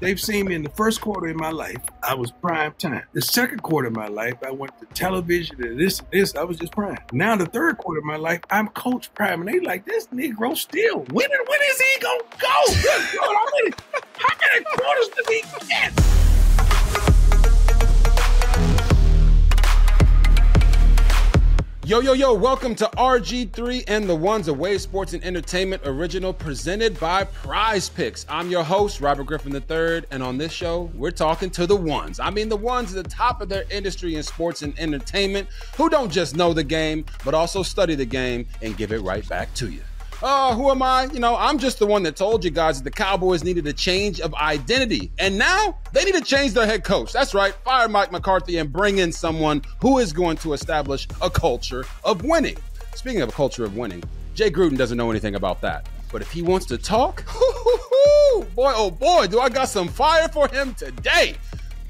They've seen me in the first quarter of my life. I was prime time. The second quarter of my life, I went to television and this and this. I was just prime. Now the third quarter of my life, I'm coach prime, and they like this Negro still. When when is he gonna go? how many how many quarters did he get? Yo, yo, yo, welcome to RG3 and the Ones Wave Sports and Entertainment original presented by Prize Picks. I'm your host, Robert Griffin III, and on this show, we're talking to the ones. I mean, the ones at the top of their industry in sports and entertainment who don't just know the game, but also study the game and give it right back to you. Uh, who am I? You know, I'm just the one that told you guys that the Cowboys needed a change of identity. And now they need to change their head coach. That's right. Fire Mike McCarthy and bring in someone who is going to establish a culture of winning. Speaking of a culture of winning, Jay Gruden doesn't know anything about that. But if he wants to talk, boy, oh boy, do I got some fire for him today.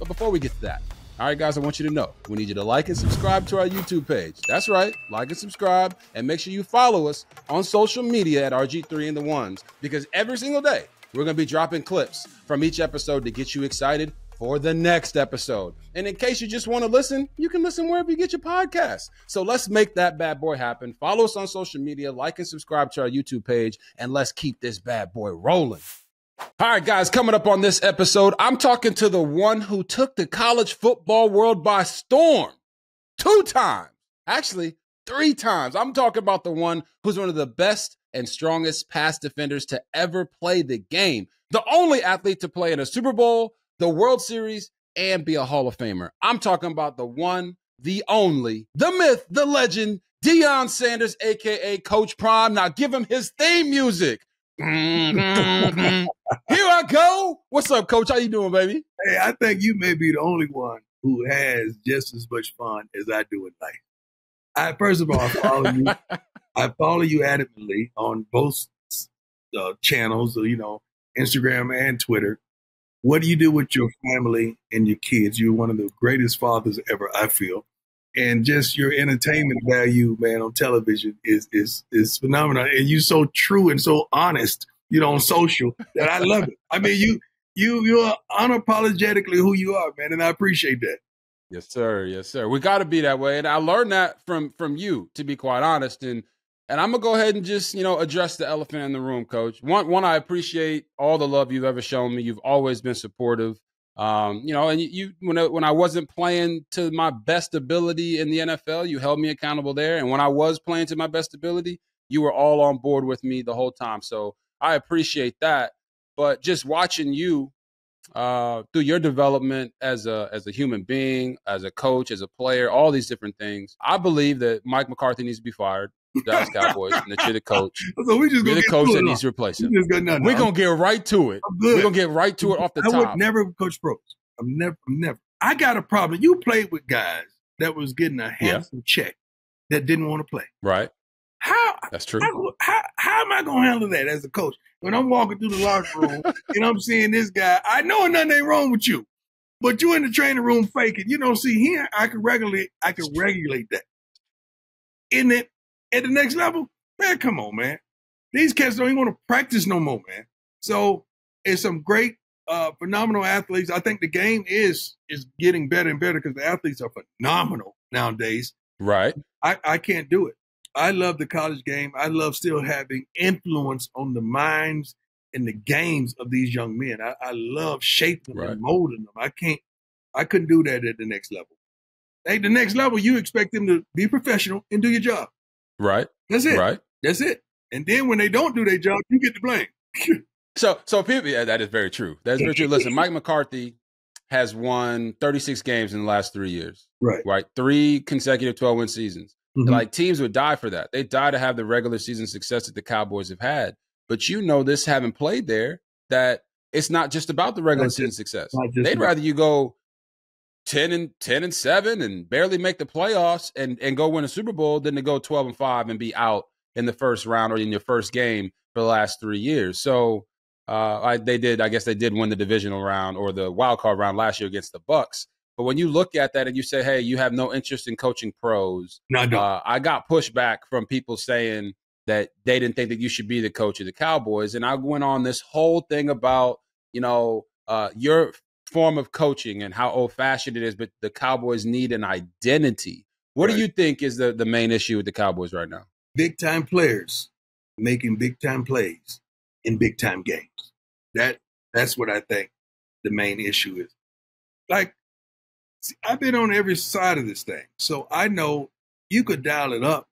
But before we get to that, all right, guys, I want you to know we need you to like and subscribe to our YouTube page. That's right, like and subscribe, and make sure you follow us on social media at RG3 and the Ones because every single day we're going to be dropping clips from each episode to get you excited for the next episode. And in case you just want to listen, you can listen wherever you get your podcasts. So let's make that bad boy happen. Follow us on social media, like and subscribe to our YouTube page, and let's keep this bad boy rolling. All right, guys, coming up on this episode, I'm talking to the one who took the college football world by storm two times, actually, three times. I'm talking about the one who's one of the best and strongest pass defenders to ever play the game, the only athlete to play in a Super Bowl, the World Series, and be a Hall of Famer. I'm talking about the one, the only, the myth, the legend, Deion Sanders, aka Coach Prime. Now give him his theme music. Mm-hmm. Here I go. What's up, Coach? How you doing, baby? Hey, I think you may be the only one who has just as much fun as I do in life. I first of all I follow you. I follow you adamantly on both uh, channels, you know, Instagram and Twitter. What do you do with your family and your kids? You're one of the greatest fathers ever, I feel and just your entertainment value, man, on television is is is phenomenal. And you're so true and so honest, you know, on social that I love it. I mean, you you you're unapologetically who you are, man, and I appreciate that. Yes, sir. Yes, sir. We got to be that way, and I learned that from from you, to be quite honest. And and I'm gonna go ahead and just you know address the elephant in the room, Coach. One one, I appreciate all the love you've ever shown me. You've always been supportive. Um, you know, and you when I, when I wasn't playing to my best ability in the NFL, you held me accountable there, and when I was playing to my best ability, you were all on board with me the whole time. So I appreciate that. But just watching you uh, through your development as a as a human being, as a coach, as a player, all these different things, I believe that Mike McCarthy needs to be fired. Dallas Cowboys, and that you're the coach. So we just you're the coach that needs to replace him. We're gonna get right to it. We're gonna get right to it off the I top. I would never coach pros. I'm never, I'm never. I got a problem. You played with guys that was getting a handsome yeah. check that didn't want to play. Right. How? That's true. How, how, how am I gonna handle that as a coach when I'm walking through the locker room and I'm seeing this guy? I know nothing ain't wrong with you, but you in the training room faking. You don't see here. I can regulate. I can regulate that. In it at the next level, man, come on, man. These cats don't even want to practice no more, man. So it's some great, uh, phenomenal athletes. I think the game is is getting better and better because the athletes are phenomenal nowadays. Right. I, I can't do it. I love the college game. I love still having influence on the minds and the games of these young men. I, I love shaping them right. and molding them. I can't, I couldn't do that at the next level. Hey, the next level, you expect them to be professional and do your job. Right. That's it. Right. That's it. And then when they don't do their job, you get the blame. so, so people, yeah, that is very true. That's very true. Listen, Mike McCarthy has won 36 games in the last three years. Right. Right. Three consecutive 12 win seasons. Mm-hmm. Like teams would die for that. They die to have the regular season success that the Cowboys have had. But you know this, having played there, that it's not just about the regular season success. They'd rather you go 10 and 10 and 7 and barely make the playoffs and and go win a Super Bowl than to go 12 and 5 and be out in the first round or in your first game for the last 3 years. So uh, I, they did I guess they did win the divisional round or the wild card round last year against the Bucs. But when you look at that and you say, "Hey, you have no interest in coaching pros," no, I, uh, I got pushback from people saying that they didn't think that you should be the coach of the Cowboys, and I went on this whole thing about you know uh, your form of coaching and how old fashioned it is, but the Cowboys need an identity. What right. do you think is the, the main issue with the Cowboys right now? Big time players making big time plays in big time games. That that's what I think the main issue is. Like, see, I've been on every side of this thing, so I know you could dial it up,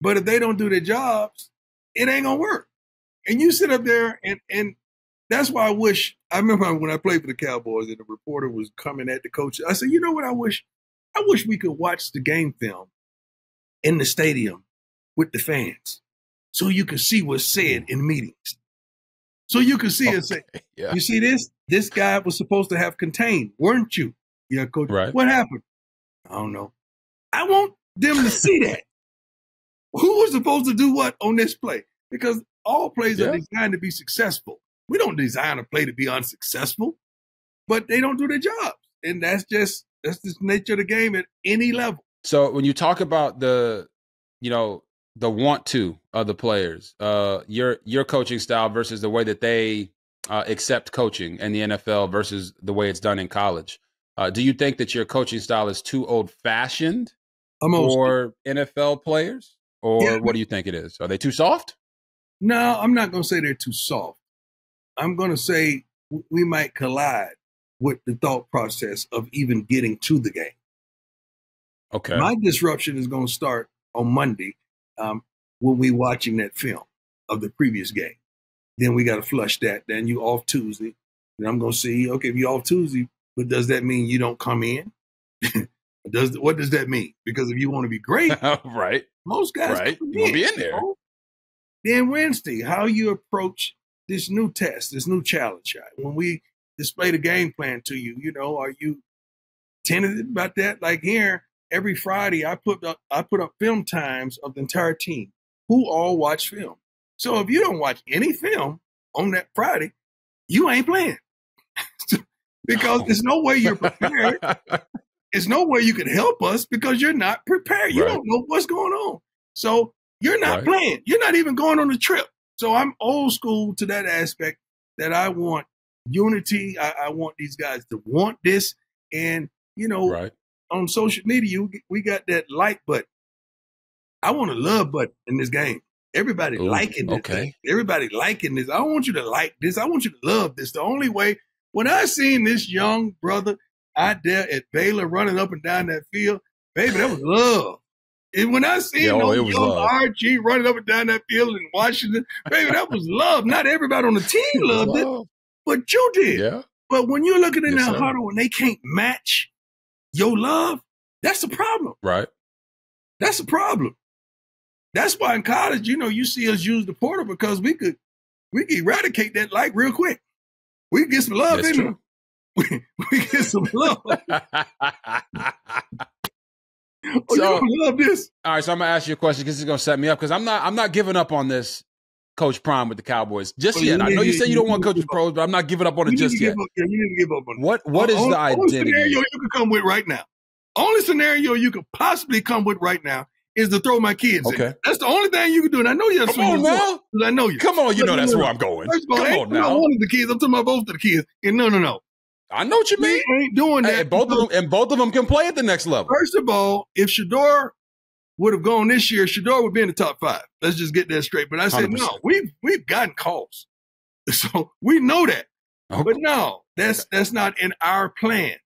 but if they don't do their jobs, it ain't gonna work. And you sit up there and and that's why I wish I remember when I played for the Cowboys and the reporter was coming at the coach. I said, you know what I wish? I wish we could watch the game film in the stadium with the fans so you could see what's said in meetings. So you could see okay. and say, yeah. you see this? This guy was supposed to have contained, weren't you? Yeah, coach. Right. What happened? I don't know. I want them to see that. Who was supposed to do what on this play? Because all plays yeah. are designed to be successful. We don't design a play to be unsuccessful, but they don't do their jobs. And that's just that's the nature of the game at any level. So when you talk about the, you know, the want to of the players, uh, your your coaching style versus the way that they uh, accept coaching in the NFL versus the way it's done in college. Uh, do you think that your coaching style is too old fashioned for NFL players, or yeah. what do you think it is? Are they too soft? No, I'm not going to say they're too soft. I'm going to say we might collide with the thought process of even getting to the game. Okay. My disruption is going to start on Monday um, when we watching that film of the previous game. Then we got to flush that. Then you off Tuesday. And I'm going to see, okay, if you off Tuesday, but does that mean you don't come in? does What does that mean? Because if you want to be great, right, most guys right, you will be in there. You know? Then Wednesday, how you approach this new test, this new challenge. When we display the game plan to you, you know, are you tentative about that? Like here, every Friday, I put up, I put up film times of the entire team who all watch film. So if you don't watch any film on that Friday, you ain't playing because there's no way you're prepared. there's no way you can help us because you're not prepared. You right. don't know what's going on. So you're not right. playing. You're not even going on the trip. So I'm old school to that aspect that I want unity. I, I want these guys to want this. And, you know, right. on social media, we got that like button. I want a love button in this game. Everybody Ooh, liking this. Okay. Everybody liking this. I don't want you to like this. I want you to love this. The only way, when I seen this young brother out there at Baylor running up and down that field, baby, that was love. And when I seen Yo, oh, those young love. RG running up and down that field in Washington, baby, that was love. Not everybody on the team loved it, but you did. Yeah. But when you're looking in yes, that huddle and they can't match your love, that's a problem. Right. That's a problem. That's why in college, you know, you see us use the portal because we could we could eradicate that like real quick. We could get some love that's in true. We, we get some love. Oh, so, you love this. All right, so I'm gonna ask you a question because it's gonna set me up because I'm not I'm not giving up on this Coach Prime with the Cowboys just oh, well, yet. I know you, say you, don't want Coach Pros, but I'm not giving up on it just yet. Up, yeah, you need to give up on it. What what is the identity? Only scenario you can come with right now. Only scenario you could possibly come with right now is to throw my kids okay. in. That's the only thing you can do. And I know you're Come on now. I know you. Come on, you know that's where I'm going. First of all, Come on now. one of the kids. I'm talking about both of the kids. And no, no, no. I know what you mean. We ain't doing that. Hey, both of them, and both of them can play at the next level. First of all, if Shedeur would have gone this year, Shedeur would be in the top five. Let's just get that straight. But I said 100%. no. We've we've gotten calls, so we know that. Okay. But no, that's that's not in our plan.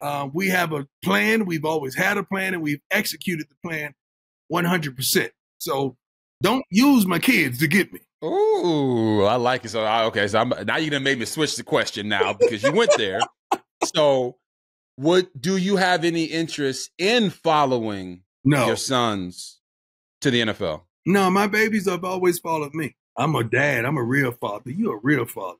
Uh, we have a plan. We've always had a plan, and we've executed the plan 100. percent So don't use my kids to get me. Ooh, I like it. So I, okay, so I'm, now you're gonna make me switch the question now because you went there. so, what do you have any interest in following no. your sons to the NFL? No, my babies have always followed me. I'm a dad. I'm a real father. You're a real father.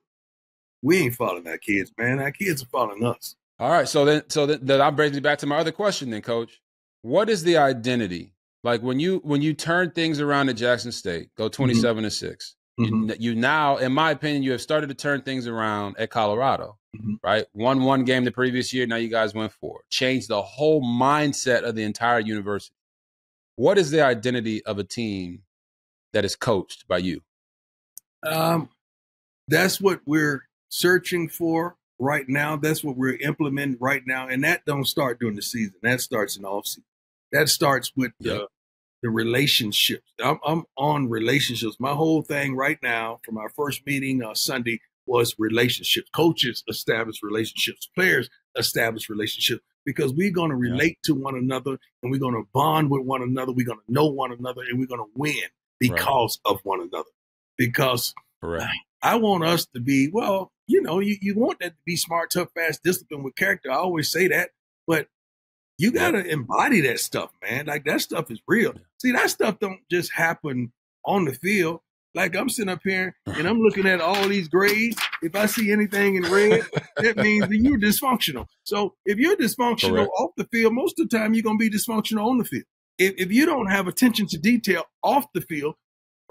We ain't following our kids, man. Our kids are following us. All right. So then, so that, that brings me back to my other question, then, Coach. What is the identity like when you when you turn things around at Jackson State, go twenty seven mm-hmm. to 6 mm-hmm. you, you, now, in my opinion, you have started to turn things around at Colorado. Mm-hmm. Right, won one game the previous year. Now you guys went four. Changed the whole mindset of the entire university. What is the identity of a team that is coached by you? Um, that's what we're searching for right now. That's what we're implementing right now, and that don't start during the season. That starts in the off season. That starts with yep. the the relationships. I'm, I'm, on relationships. My whole thing right now, from our first meeting uh, Sunday, was relationships. Coaches establish relationships. Players establish relationships because we're going to relate yeah. to one another and we're going to bond with one another. We're going to know one another and we're going to win because right. of one another. Because Correct. I want us to be, well, you know, you, you want that to be smart, tough, fast, disciplined with character. I always say that, but you got to embody that stuff, man. Like that stuff is real. See, that stuff don't just happen on the field. Like I'm sitting up here and I'm looking at all these grades. If I see anything in red, that means that you're dysfunctional. So if you're dysfunctional Correct. off the field, most of the time you're going to be dysfunctional on the field. If, if you don't have attention to detail off the field,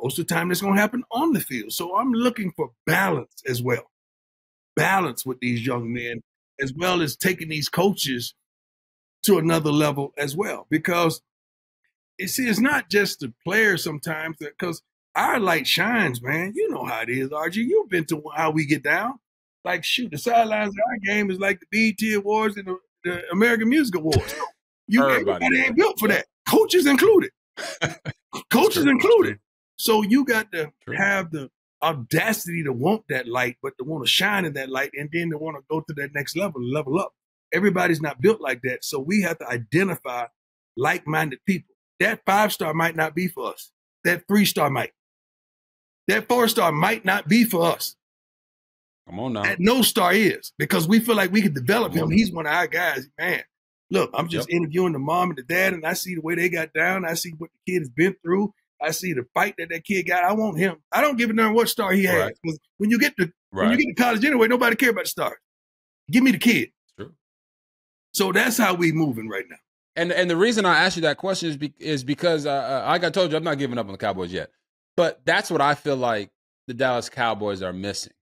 most of the time that's going to happen on the field. So I'm looking for balance as well. Balance with these young men, as well as taking these coaches to another level as well. Because you see, it's not just the players sometimes because our light shines, man. You know how it is, RG. You've been to how we get down. Like, shoot, the sidelines of our game is like the BET Awards and the, the American Music Awards. You everybody, everybody ain't built for that. Coaches included. Coaches included. So you got to True. have the audacity to want that light, but to want to shine in that light, and then to want to go to that next level, level up. Everybody's not built like that. So we have to identify like-minded people. That five star might not be for us. That three star might. That four star might not be for us. Come on now. That no star is because we feel like we can develop him. He's one of our guys. Man, look, I'm just yep. interviewing the mom and the dad, and I see the way they got down. I see what the kid has been through. I see the fight that that kid got. I want him. I don't give a damn what star he has. Right. When you get to right. when you get to college anyway, nobody care about the stars. Give me the kid. True. So that's how we moving right now. And and the reason I asked you that question is be, is because uh, uh like I told you, I'm not giving up on the Cowboys yet. But that's what I feel like the Dallas Cowboys are missing.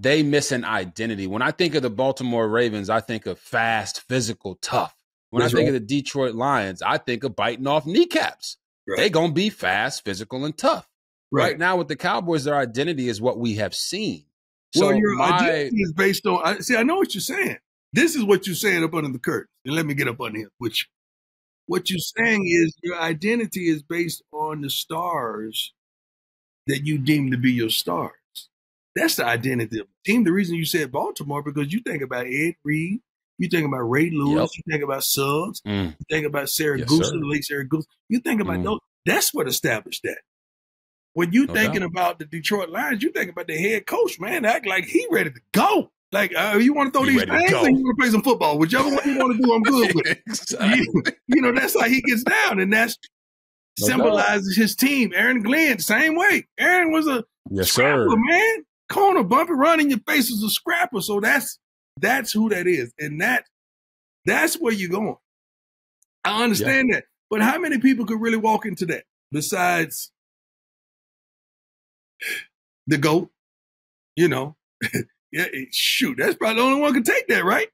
They miss an identity. When I think of the Baltimore Ravens, I think of fast, physical, tough. When that's I think right. of the Detroit Lions, I think of biting off kneecaps. Right. They're gonna be fast, physical, and tough. Right. right. now with the Cowboys, their identity is what we have seen. So well, your my, identity is based on. I, see, I know what you're saying. This is what you're saying up under the curtain. And let me get up under here. Which, what you're saying is your identity is based on the stars that you deem to be your stars. That's the identity of the team. The reason you said Baltimore because you think about Ed Reed, you think about Ray Lewis, yep. you think about Suggs, mm. you think about Sarah yes, Goose, the late Siragusa. You think about mm. those. That's what established that. When you no thinking doubt. about the Detroit Lions, you think about the head coach, man, act like he ready to go. Like, uh, you want to throw he these things or you want to play some football? Whichever one you want to do, I'm good with it. exactly. you, you, know, that's how he gets down. And that's no symbolizes doubt. his team. Aaron Glenn, same way. Aaron was a yes, scrapper, sir. man. Corner bumper run in your face is a scrapper. So that's that's who that is. And that that's where you're going. I understand yeah. that. But how many people could really walk into that besides the GOAT? You know. yeah, shoot, that's probably the only one could take that, right?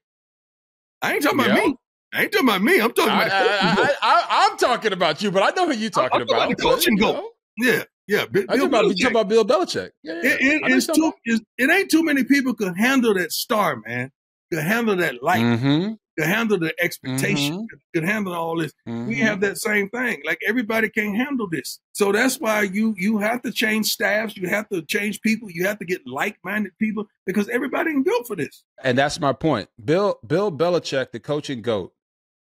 I ain't talking yeah. about me. I ain't talking about me. I'm talking about. I, I, am talking about you, but I know who you're talking I'm about. about the coaching go. Yeah, yeah. Bill, I'm talking about, talking about Bill Belichick. Yeah, yeah. It, it, too, it ain't too many people could handle that star, man. Could handle that light. Mm-hmm. Could handle the expectation. Mm-hmm. Could handle all this. Mm-hmm. We have that same thing. Like everybody can't handle this. So that's why you you have to change staffs. You have to change people. You have to get like minded people because everybody ain't built for this. And that's my point. Bill Bill Belichick, the coaching goat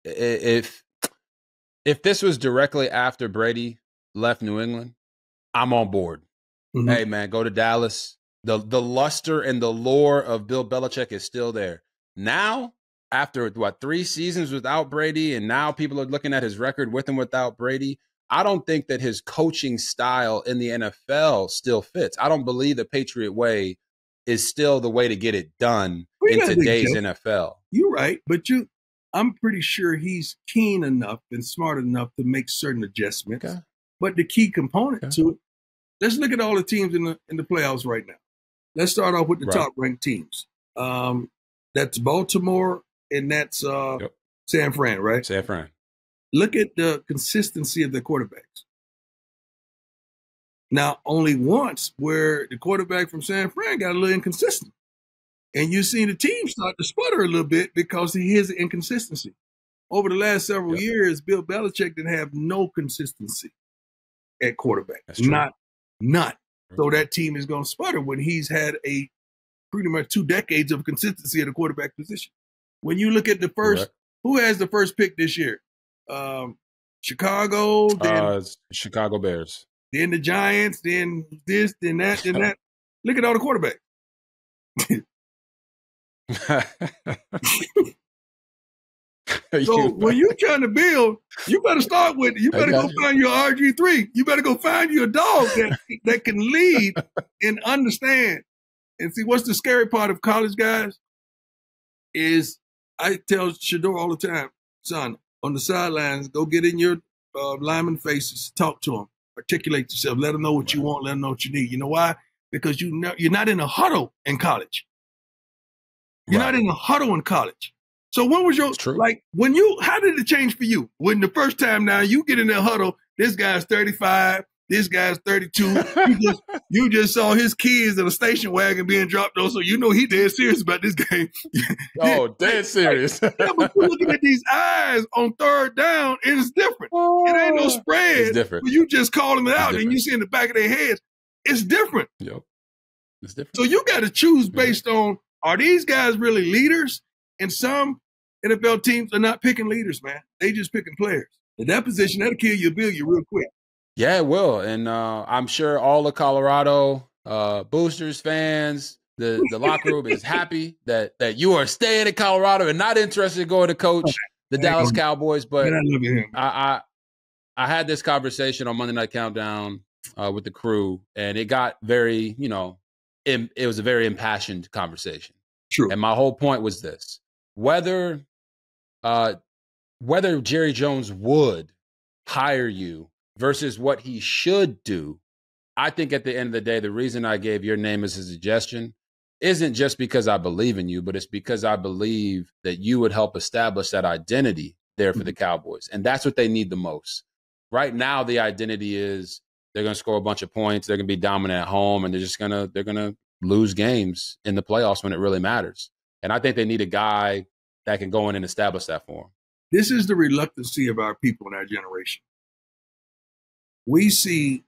if if this was directly after Brady left New England, I'm on board. Mm-hmm. Hey man, go to Dallas. The the luster and the lore of Bill Belichick is still there. Now, after what three seasons without Brady, and now people are looking at his record with and without Brady. I don't think that his coaching style in the NFL still fits. I don't believe the Patriot way is still the way to get it done in today's NFL. You're right, but you I'm pretty sure he's keen enough and smart enough to make certain adjustments. Okay. But the key component okay. to it, let's look at all the teams in the in the playoffs right now. Let's start off with the right. top ranked teams. Um, that's Baltimore and that's uh, yep. San Fran, right? San Fran. Look at the consistency of the quarterbacks. Now, only once where the quarterback from San Fran got a little inconsistent. And you're seeing the team start to sputter a little bit because of his inconsistency. Over the last several yep. years, Bill Belichick didn't have no consistency at quarterback. Not, not. So that team is going to sputter when he's had a pretty much two decades of consistency at the quarterback position. When you look at the first, Correct. who has the first pick this year? Um, Chicago, then uh, Chicago Bears, then the Giants, then this, then that, then that. Look at all the quarterbacks. so when you're trying to build, you better start with you better go you. find your RG three. You better go find you a dog that that can lead and understand. And see what's the scary part of college guys is I tell Shedeur all the time, son, on the sidelines, go get in your uh, lineman faces, talk to them, articulate yourself, let them know what you want, let them know what you need. You know why? Because you know, you're not in a huddle in college. You're right. not in a huddle in college. So when was your like when you how did it change for you? When the first time now you get in that huddle, this guy's 35, this guy's 32. you, just, you just saw his kids in a station wagon being dropped off, so you know he dead serious about this game. oh, dead serious. yeah, but you're looking at these eyes on third down, and it's different. It ain't no oh. spread. It's different. You just calling it out, and you see in the back of their heads, it's different. Yep. It's different. So you got to choose based on are these guys really leaders? And some NFL teams are not picking leaders, man. They just picking players. In that position, that'll kill you, bill you real quick. Yeah, it will. And uh, I'm sure all the Colorado uh, boosters fans, the, the locker room is happy that that you are staying in Colorado and not interested in going to coach the Dallas Cowboys. But I, I, I had this conversation on Monday Night Countdown uh, with the crew, and it got very, you know, it, it was a very impassioned conversation. True. And my whole point was this: whether uh, whether Jerry Jones would hire you versus what he should do, I think at the end of the day, the reason I gave your name as a suggestion isn't just because I believe in you, but it's because I believe that you would help establish that identity there for mm-hmm. the Cowboys. And that's what they need the most. Right now, the identity is they're going to score a bunch of points, they're going to be dominant at home, and they're just going to they're going to lose games in the playoffs when it really matters. And I think they need a guy that can go in and establish that for them. This is the reluctancy of our people in our generation. We see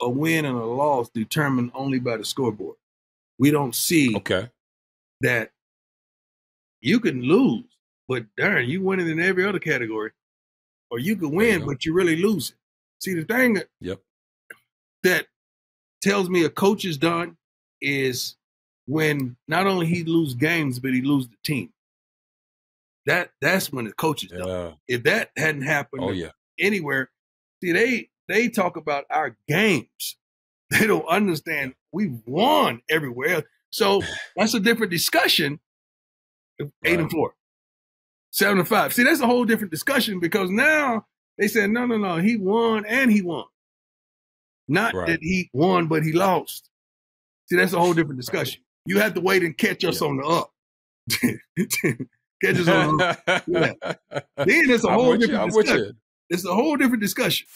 a win and a loss determined only by the scoreboard. We don't see okay. that you can lose, but darn, you win it in every other category. Or you can win, you but you really lose it. See, the thing that, yep. that tells me a coach is done is when not only he lose games, but he lose the team. That that's when the coach is yeah. done. If that hadn't happened, oh yeah, anywhere. See, they they talk about our games. They don't understand we've won everywhere. So that's a different discussion. Eight right. and four, seven and five. See, that's a whole different discussion because now they said no, no, no. He won and he won. Not right. that he won, but he lost. See, that's a whole different discussion. You have to wait and catch us yeah. on the up. catch us on the up. Yeah. Then it's a whole different discussion. It's a whole different discussion.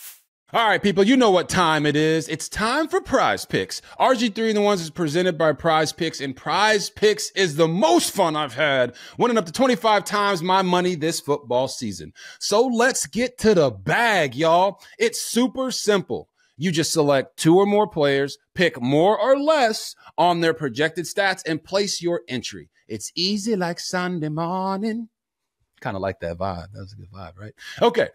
All right, people, you know what time it is. It's time for prize picks. RG3 and the ones is presented by prize picks, and prize picks is the most fun I've had, winning up to 25 times my money this football season. So let's get to the bag, y'all. It's super simple. You just select two or more players, pick more or less on their projected stats, and place your entry. It's easy like Sunday morning kind of like that vibe. That was a good vibe, right? Okay.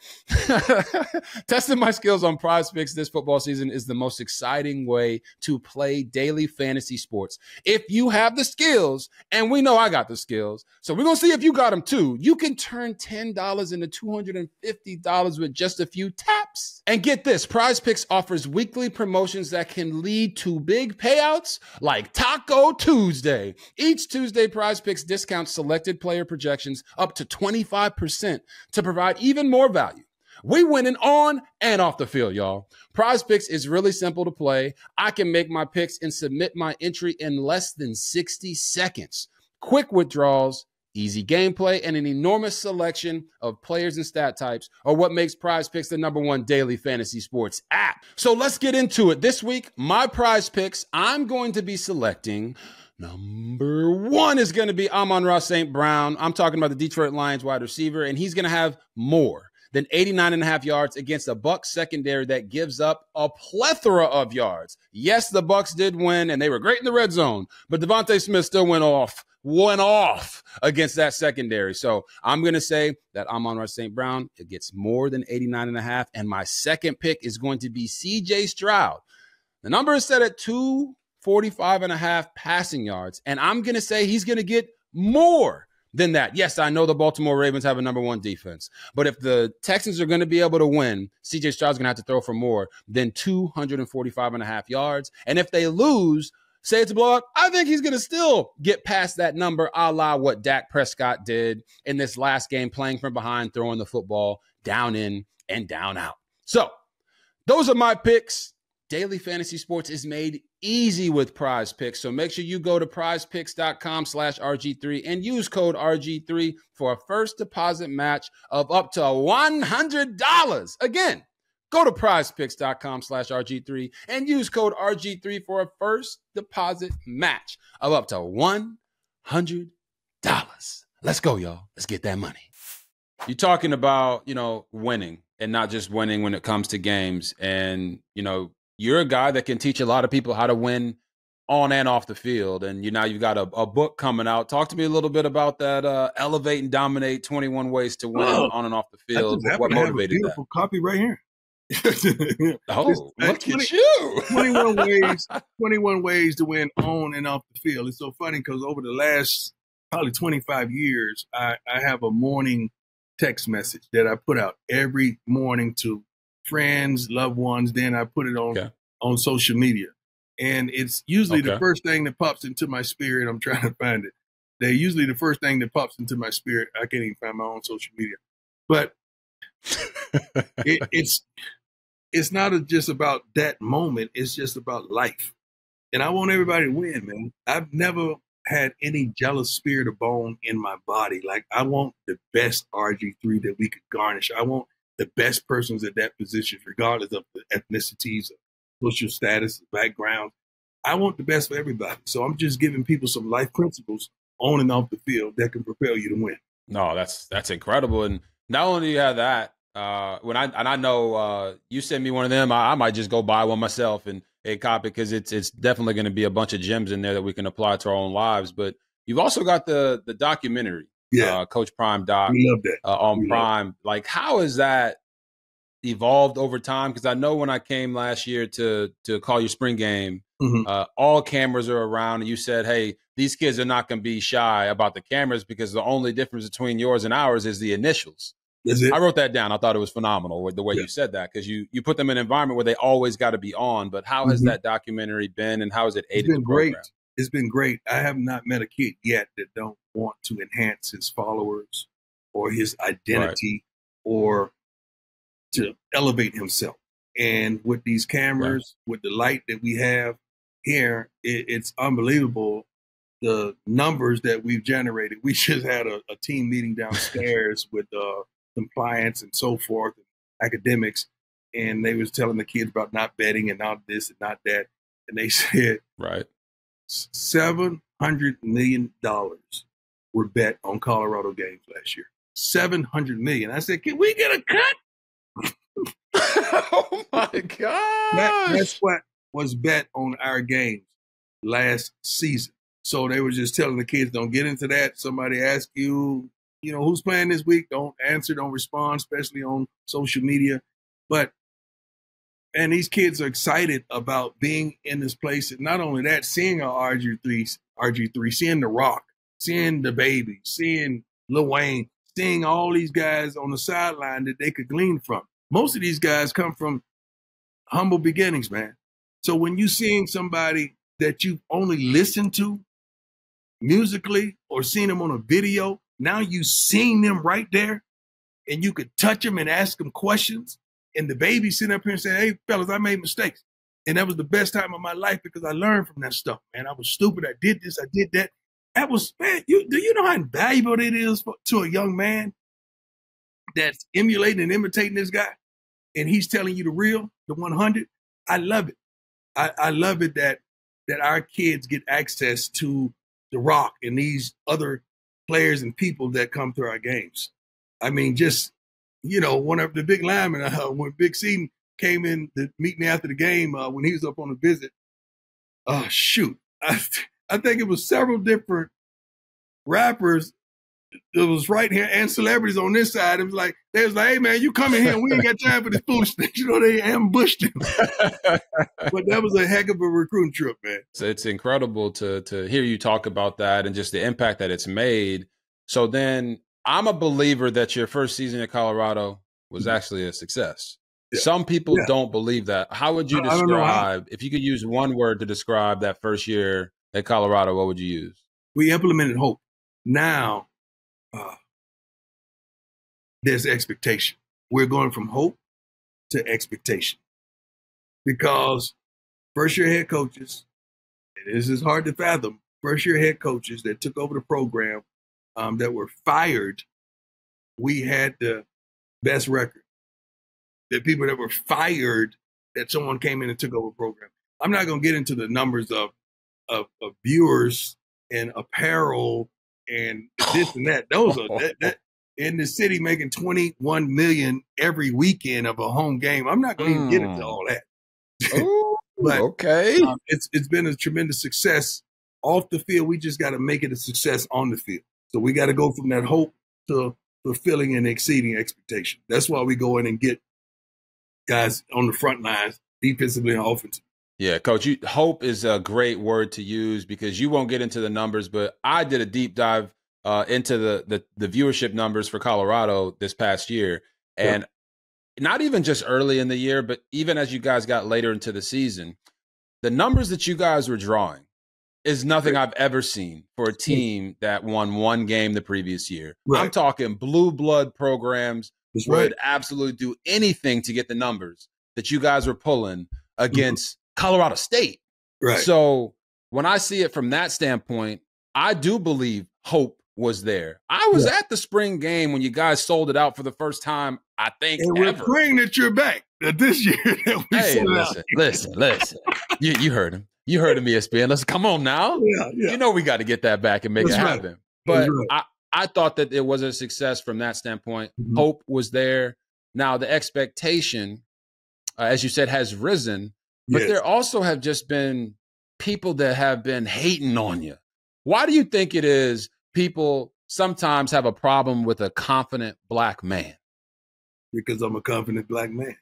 Testing my skills on prize picks this football season is the most exciting way to play daily fantasy sports. If you have the skills, and we know I got the skills, so we're going to see if you got them too. You can turn $10 into $250 with just a few taps. And get this prize picks offers weekly promotions that can lead to big payouts like Taco Tuesday. Each Tuesday, prize picks discounts selected player projections up to 20 25% to provide even more value. We winning on and off the field, y'all. Prize Picks is really simple to play. I can make my picks and submit my entry in less than 60 seconds. Quick withdrawals, easy gameplay, and an enormous selection of players and stat types are what makes Prize Picks the number one daily fantasy sports app. So let's get into it. This week, my Prize Picks, I'm going to be selecting Number one is going to be Amon-Ra St. Brown. I'm talking about the Detroit Lions wide receiver, and he's going to have more than 89 and a half yards against a Bucs secondary that gives up a plethora of yards. Yes, the Bucs did win, and they were great in the red zone, but DeVonta Smith still went off, went off against that secondary. So I'm going to say that Amon-Ra St. Brown it gets more than 89 and a half, and my second pick is going to be C.J. Stroud. The number is set at 245 and a half passing yards, and I'm going to say he's going to get more than that. Yes, I know the Baltimore Ravens have a number one defense, but if the Texans are going to be able to win, CJ Stroud's going to have to throw for more than 245 and a half yards. And if they lose, say it's a blowout, I think he's going to still get past that number, a la what Dak Prescott did in this last game, playing from behind, throwing the football down in and down out. So those are my picks. Daily Fantasy Sports is made easy with prize picks. So make sure you go to prizepicks.com slash RG3 and use code RG3 for a first deposit match of up to $100. Again, go to prizepicks.com slash RG3 and use code RG3 for a first deposit match of up to $100. Let's go, y'all. Let's get that money. You're talking about, you know, winning and not just winning when it comes to games. And, you know, you're a guy that can teach a lot of people how to win on and off the field. And you now you've got a, a book coming out. Talk to me a little bit about that. Uh, Elevate and dominate 21 ways to win well, on and off the field. What motivated beautiful that? Copy right here. oh, look 20, at you! 21 ways, 21 ways to win on and off the field. It's so funny because over the last probably 25 years, I, I have a morning text message that I put out every morning to friends, loved ones. Then I put it on okay. on social media, and it's usually okay. the first thing that pops into my spirit. I'm trying to find it. They're usually the first thing that pops into my spirit. I can't even find my own social media, but it, it's it's not a, just about that moment. It's just about life, and I want mm-hmm. everybody to win, man. I've never had any jealous spirit of bone in my body. Like I want the best RG3 that we could garnish. I want the best persons at that position, regardless of the ethnicities, social status, background. I want the best for everybody. So I'm just giving people some life principles on and off the field that can propel you to win. No, that's that's incredible. And not only do you have that, uh, when I and I know uh, you send me one of them, I, I, might just go buy one myself and a copy because it's it's definitely going to be a bunch of gems in there that we can apply to our own lives. But you've also got the the documentary yeah, uh, Coach Prime Doc. We love that uh, on we Prime. Like, how has that evolved over time? Because I know when I came last year to to call your spring game, mm-hmm. uh, all cameras are around, and you said, "Hey, these kids are not going to be shy about the cameras because the only difference between yours and ours is the initials." Is it? I wrote that down. I thought it was phenomenal the way yeah. you said that because you you put them in an environment where they always got to be on. But how has mm-hmm. that documentary been, and how has it aided it's been the program? It's been great. I have not met a kid yet that don't want to enhance his followers or his identity right. or to elevate himself. And with these cameras, right. with the light that we have here, it, it's unbelievable the numbers that we've generated. We just had a, a team meeting downstairs with uh, compliance and so forth, and academics, and they was telling the kids about not betting and not this and not that, and they said, right, seven hundred million dollars were bet on Colorado games last year. Seven hundred million. I said, can we get a cut? oh my god! That, that's what was bet on our games last season. So they were just telling the kids, don't get into that. Somebody ask you, you know, who's playing this week? Don't answer, don't respond, especially on social media. But and these kids are excited about being in this place. And not only that, seeing a RG3, RG3, seeing The Rock, seeing The Baby, seeing Lil Wayne, seeing all these guys on the sideline that they could glean from. Most of these guys come from humble beginnings, man. So when you seeing somebody that you've only listened to musically or seen them on a video, now you seeing them right there and you could touch them and ask them questions and the baby sitting up here and saying, "Hey, fellas, I made mistakes," and that was the best time of my life because I learned from that stuff. Man, I was stupid. I did this. I did that. That was man. You do you know how invaluable it is for, to a young man that's emulating and imitating this guy, and he's telling you the real, the one hundred. I love it. I, I love it that that our kids get access to the Rock and these other players and people that come to our games. I mean, just you know, one of the big linemen uh, when Big Seaton came in to meet me after the game uh, when he was up on a visit. Oh shoot, I, I think it was several different rappers it was right here and celebrities on this side. It was like they was like, "Hey man, you come in here. We ain't got time for this foolishness." You know, they ambushed him. but that was a heck of a recruiting trip, man. So it's incredible to to hear you talk about that and just the impact that it's made. So then, I'm a believer that your first season at Colorado was mm-hmm. actually a success. Yeah. Some people yeah. don't believe that. How would you describe, if you could use one word to describe that first year at Colorado, what would you use? We implemented hope. Now uh, there's expectation. We're going from hope to expectation because first year head coaches, and this is hard to fathom, first year head coaches that took over the program um, that were fired, we had the best record. The people that were fired, that someone came in and took over the program. I'm not going to get into the numbers of, of, of viewers and apparel and this and that. Those are that, that in the city making 21 million every weekend of a home game. I'm not going to mm. get into all that. Ooh, but okay, um, it's it's been a tremendous success off the field. We just got to make it a success on the field. So we got to go from that hope to fulfilling and exceeding expectation. That's why we go in and get guys on the front lines, defensively and offensively. Yeah, coach, you, hope is a great word to use because you won't get into the numbers, but I did a deep dive uh, into the, the, the viewership numbers for Colorado this past year, and yeah. not even just early in the year, but even as you guys got later into the season, the numbers that you guys were drawing is nothing I've ever seen for a team that won one game the previous year. Right. I'm talking blue blood programs That's would right. absolutely do anything to get the numbers that you guys were pulling mm-hmm. against Colorado State. Right. So when I see it from that standpoint, I do believe hope was there. I was yeah. at the spring game when you guys sold it out for the first time. I think. And we're praying that you're back that this year. That hey, listen, listen, listen. you you heard him. You heard him, ESPN. Let's come on now. Yeah, yeah. You know we got to get that back and make That's it happen. But right. I I thought that it was a success from that standpoint. Mm-hmm. Hope was there. Now the expectation, uh, as you said, has risen. But yes. there also have just been people that have been hating on you. Why do you think it is people sometimes have a problem with a confident black man? Because I'm a confident black man.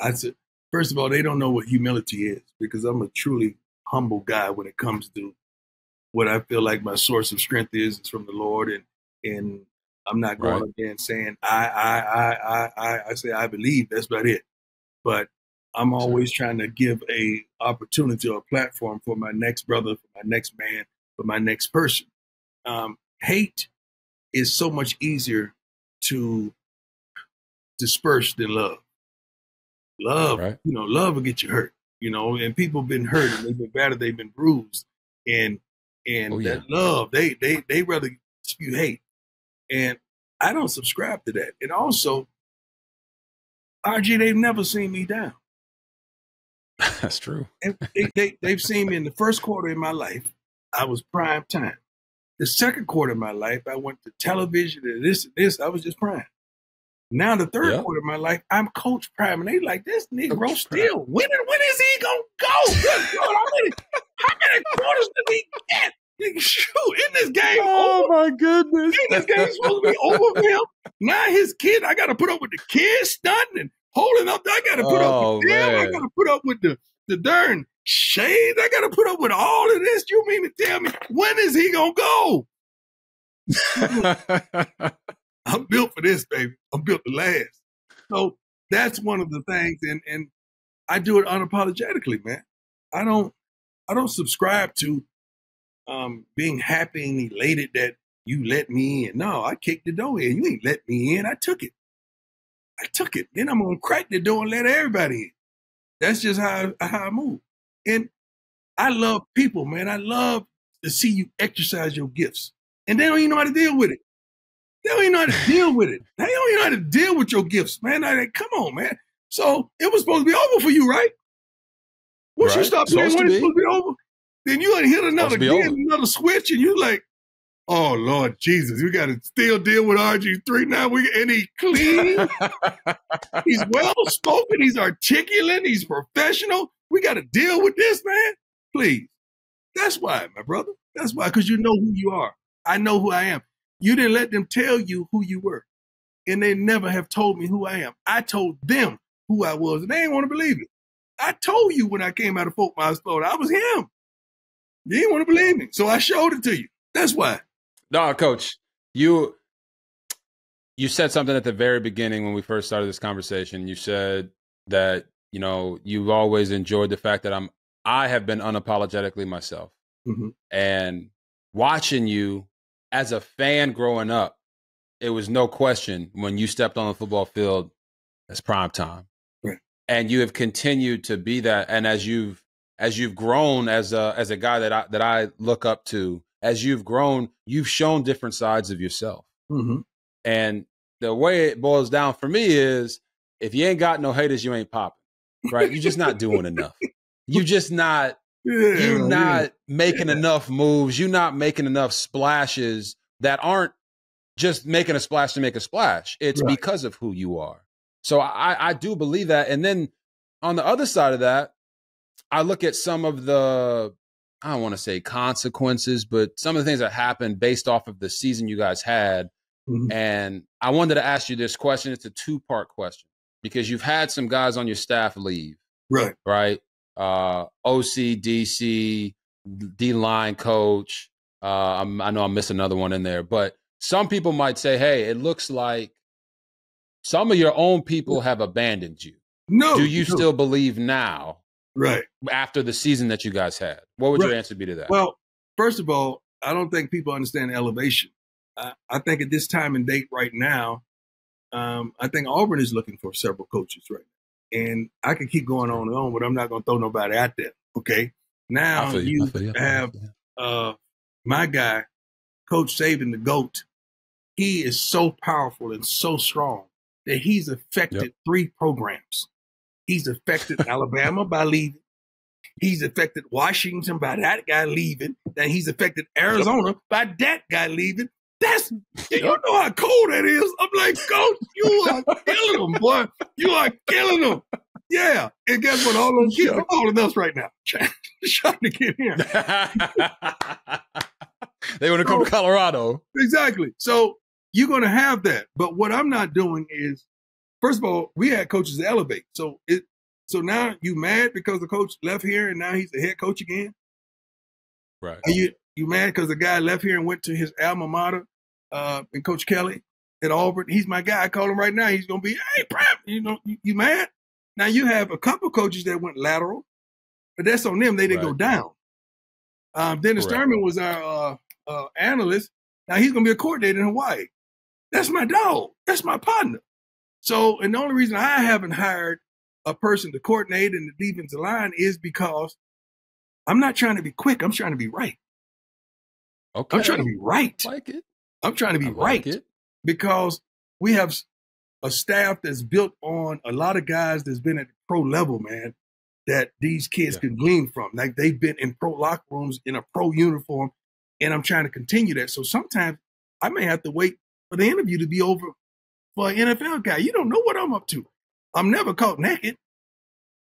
I said, first of all, they don't know what humility is because I'm a truly humble guy when it comes to what I feel like my source of strength is. It's from the Lord, and and I'm not going right. up there and saying I I I I I. I say I believe. That's about it. But I'm always trying to give a opportunity or a platform for my next brother, for my next man, for my next person. Um, hate is so much easier to disperse than love. Love, right. you know, love will get you hurt. You know, and people have been hurt and they've been battered, they've been bruised, and and oh, yeah. that love, they they they rather spew hate, and I don't subscribe to that. And also, RG, they've never seen me down. That's true. they, they, they've seen me in the first quarter of my life. I was prime time. The second quarter of my life, I went to television and this and this. I was just prime. Now the third quarter of my life, I'm coach prime, and they like this Negro coach still winning. When is he gonna go? how, many, how many quarters did he get? Shoot, in this game? Oh over? my goodness! In this game supposed to be over for him. Now his kid, I got to put up with the kid stunting and holding up. I got to put oh, up with them. I got to put up with the the darn shades. I got to put up with all of this. You mean to tell me when is he gonna go? I'm built for this, baby. I'm built to last. So that's one of the things, and and I do it unapologetically, man. I don't I don't subscribe to um, being happy and elated that you let me in. No, I kicked the door in. You ain't let me in. I took it. I took it. Then I'm gonna crack the door and let everybody in. That's just how how I move. And I love people, man. I love to see you exercise your gifts. And they don't even know how to deal with it. They don't even know how to deal with it. They don't even know how to deal with your gifts, man. Like, come on, man. So it was supposed to be over for you, right? Once right. you stop playing, when it's supposed to be over, Then you hit another another switch, and you like, oh Lord Jesus, we got to still deal with RG three now. We and he clean, he's well spoken, he's articulate, he's professional. We got to deal with this, man. Please, that's why, my brother. That's why, because you know who you are. I know who I am. You didn't let them tell you who you were, and they never have told me who I am. I told them who I was, and they didn't want to believe it. I told you when I came out of Fort Myers, Florida, I was him. You didn't want to believe me, so I showed it to you. That's why. No, coach, you you said something at the very beginning when we first started this conversation. You said that you know you've always enjoyed the fact that I'm I have been unapologetically myself, mm-hmm. and watching you as a fan growing up, it was no question when you stepped on the football field, it's prime time. And you have continued to be that. And as you've as you've grown as a as a guy that I that I look up to as you've grown you've shown different sides of yourself. Mm-hmm. and the way it boils down for me is if you ain't got no haters you ain't popping right? You're just not doing enough. You're just not yeah, you're not yeah. making yeah. enough moves you're not making enough splashes that aren't just making a splash to make a splash it's right. because of who you are so I, I do believe that. And then on the other side of that, I look at some of the I don't want to say consequences, but some of the things that happened based off of the season you guys had. Mm-hmm. And I wanted to ask you this question. It's a two part question because you've had some guys on your staff leave. Right. Right. Uh, OC, DC, D line coach. Uh, i know I missed another one in there, but some people might say, hey, it looks like some of your own people have abandoned you. No. Do you no. still believe now? Right. After the season that you guys had? What would right. your answer be to that? Well, first of all, I don't think people understand elevation. I, I think at this time and date right now, um, I think Auburn is looking for several coaches right now. And I could keep going on and on, but I'm not going to throw nobody out there. Okay. Now you, you have uh, my guy, Coach Saban, the GOAT. He is so powerful and so strong that he's affected yep. three programs. He's affected Alabama by leaving. He's affected Washington by that guy leaving. Then he's affected Arizona by that guy leaving. That's you know how cold that is. I'm like, Coach, you are killing them, boy. You are killing them. Yeah. And guess what? All those kids are calling us right now, trying to get in. they want to come so, to Colorado. Exactly. So you're going to have that. But what I'm not doing is, first of all, we had coaches elevate. So it, so now you mad because the coach left here and now he's the head coach again? Right. Are you you mad because the guy left here and went to his alma mater, uh, and Coach Kelly at Auburn? He's my guy. I call him right now. He's gonna be, hey, Prep, you know, you, you, mad? Now you have a couple coaches that went lateral, but that's on them. They didn't right. go down. Um, Dennis Correct. Thurman was our uh, uh, analyst. Now he's gonna be a coordinator in Hawaii. That's my dog. That's my partner. So, and the only reason I haven't hired a person to coordinate in the defensive line is because I'm not trying to be quick. I'm trying to be right. Okay. I'm trying to be right. like it. I'm trying to be like right it. because we have a staff that's built on a lot of guys that's been at the pro level, man, that these kids yeah. can glean from. Like they've been in pro locker rooms in a pro uniform, and I'm trying to continue that. So sometimes I may have to wait for the interview to be over for an NFL guy. You don't know what I'm up to. I'm never caught naked.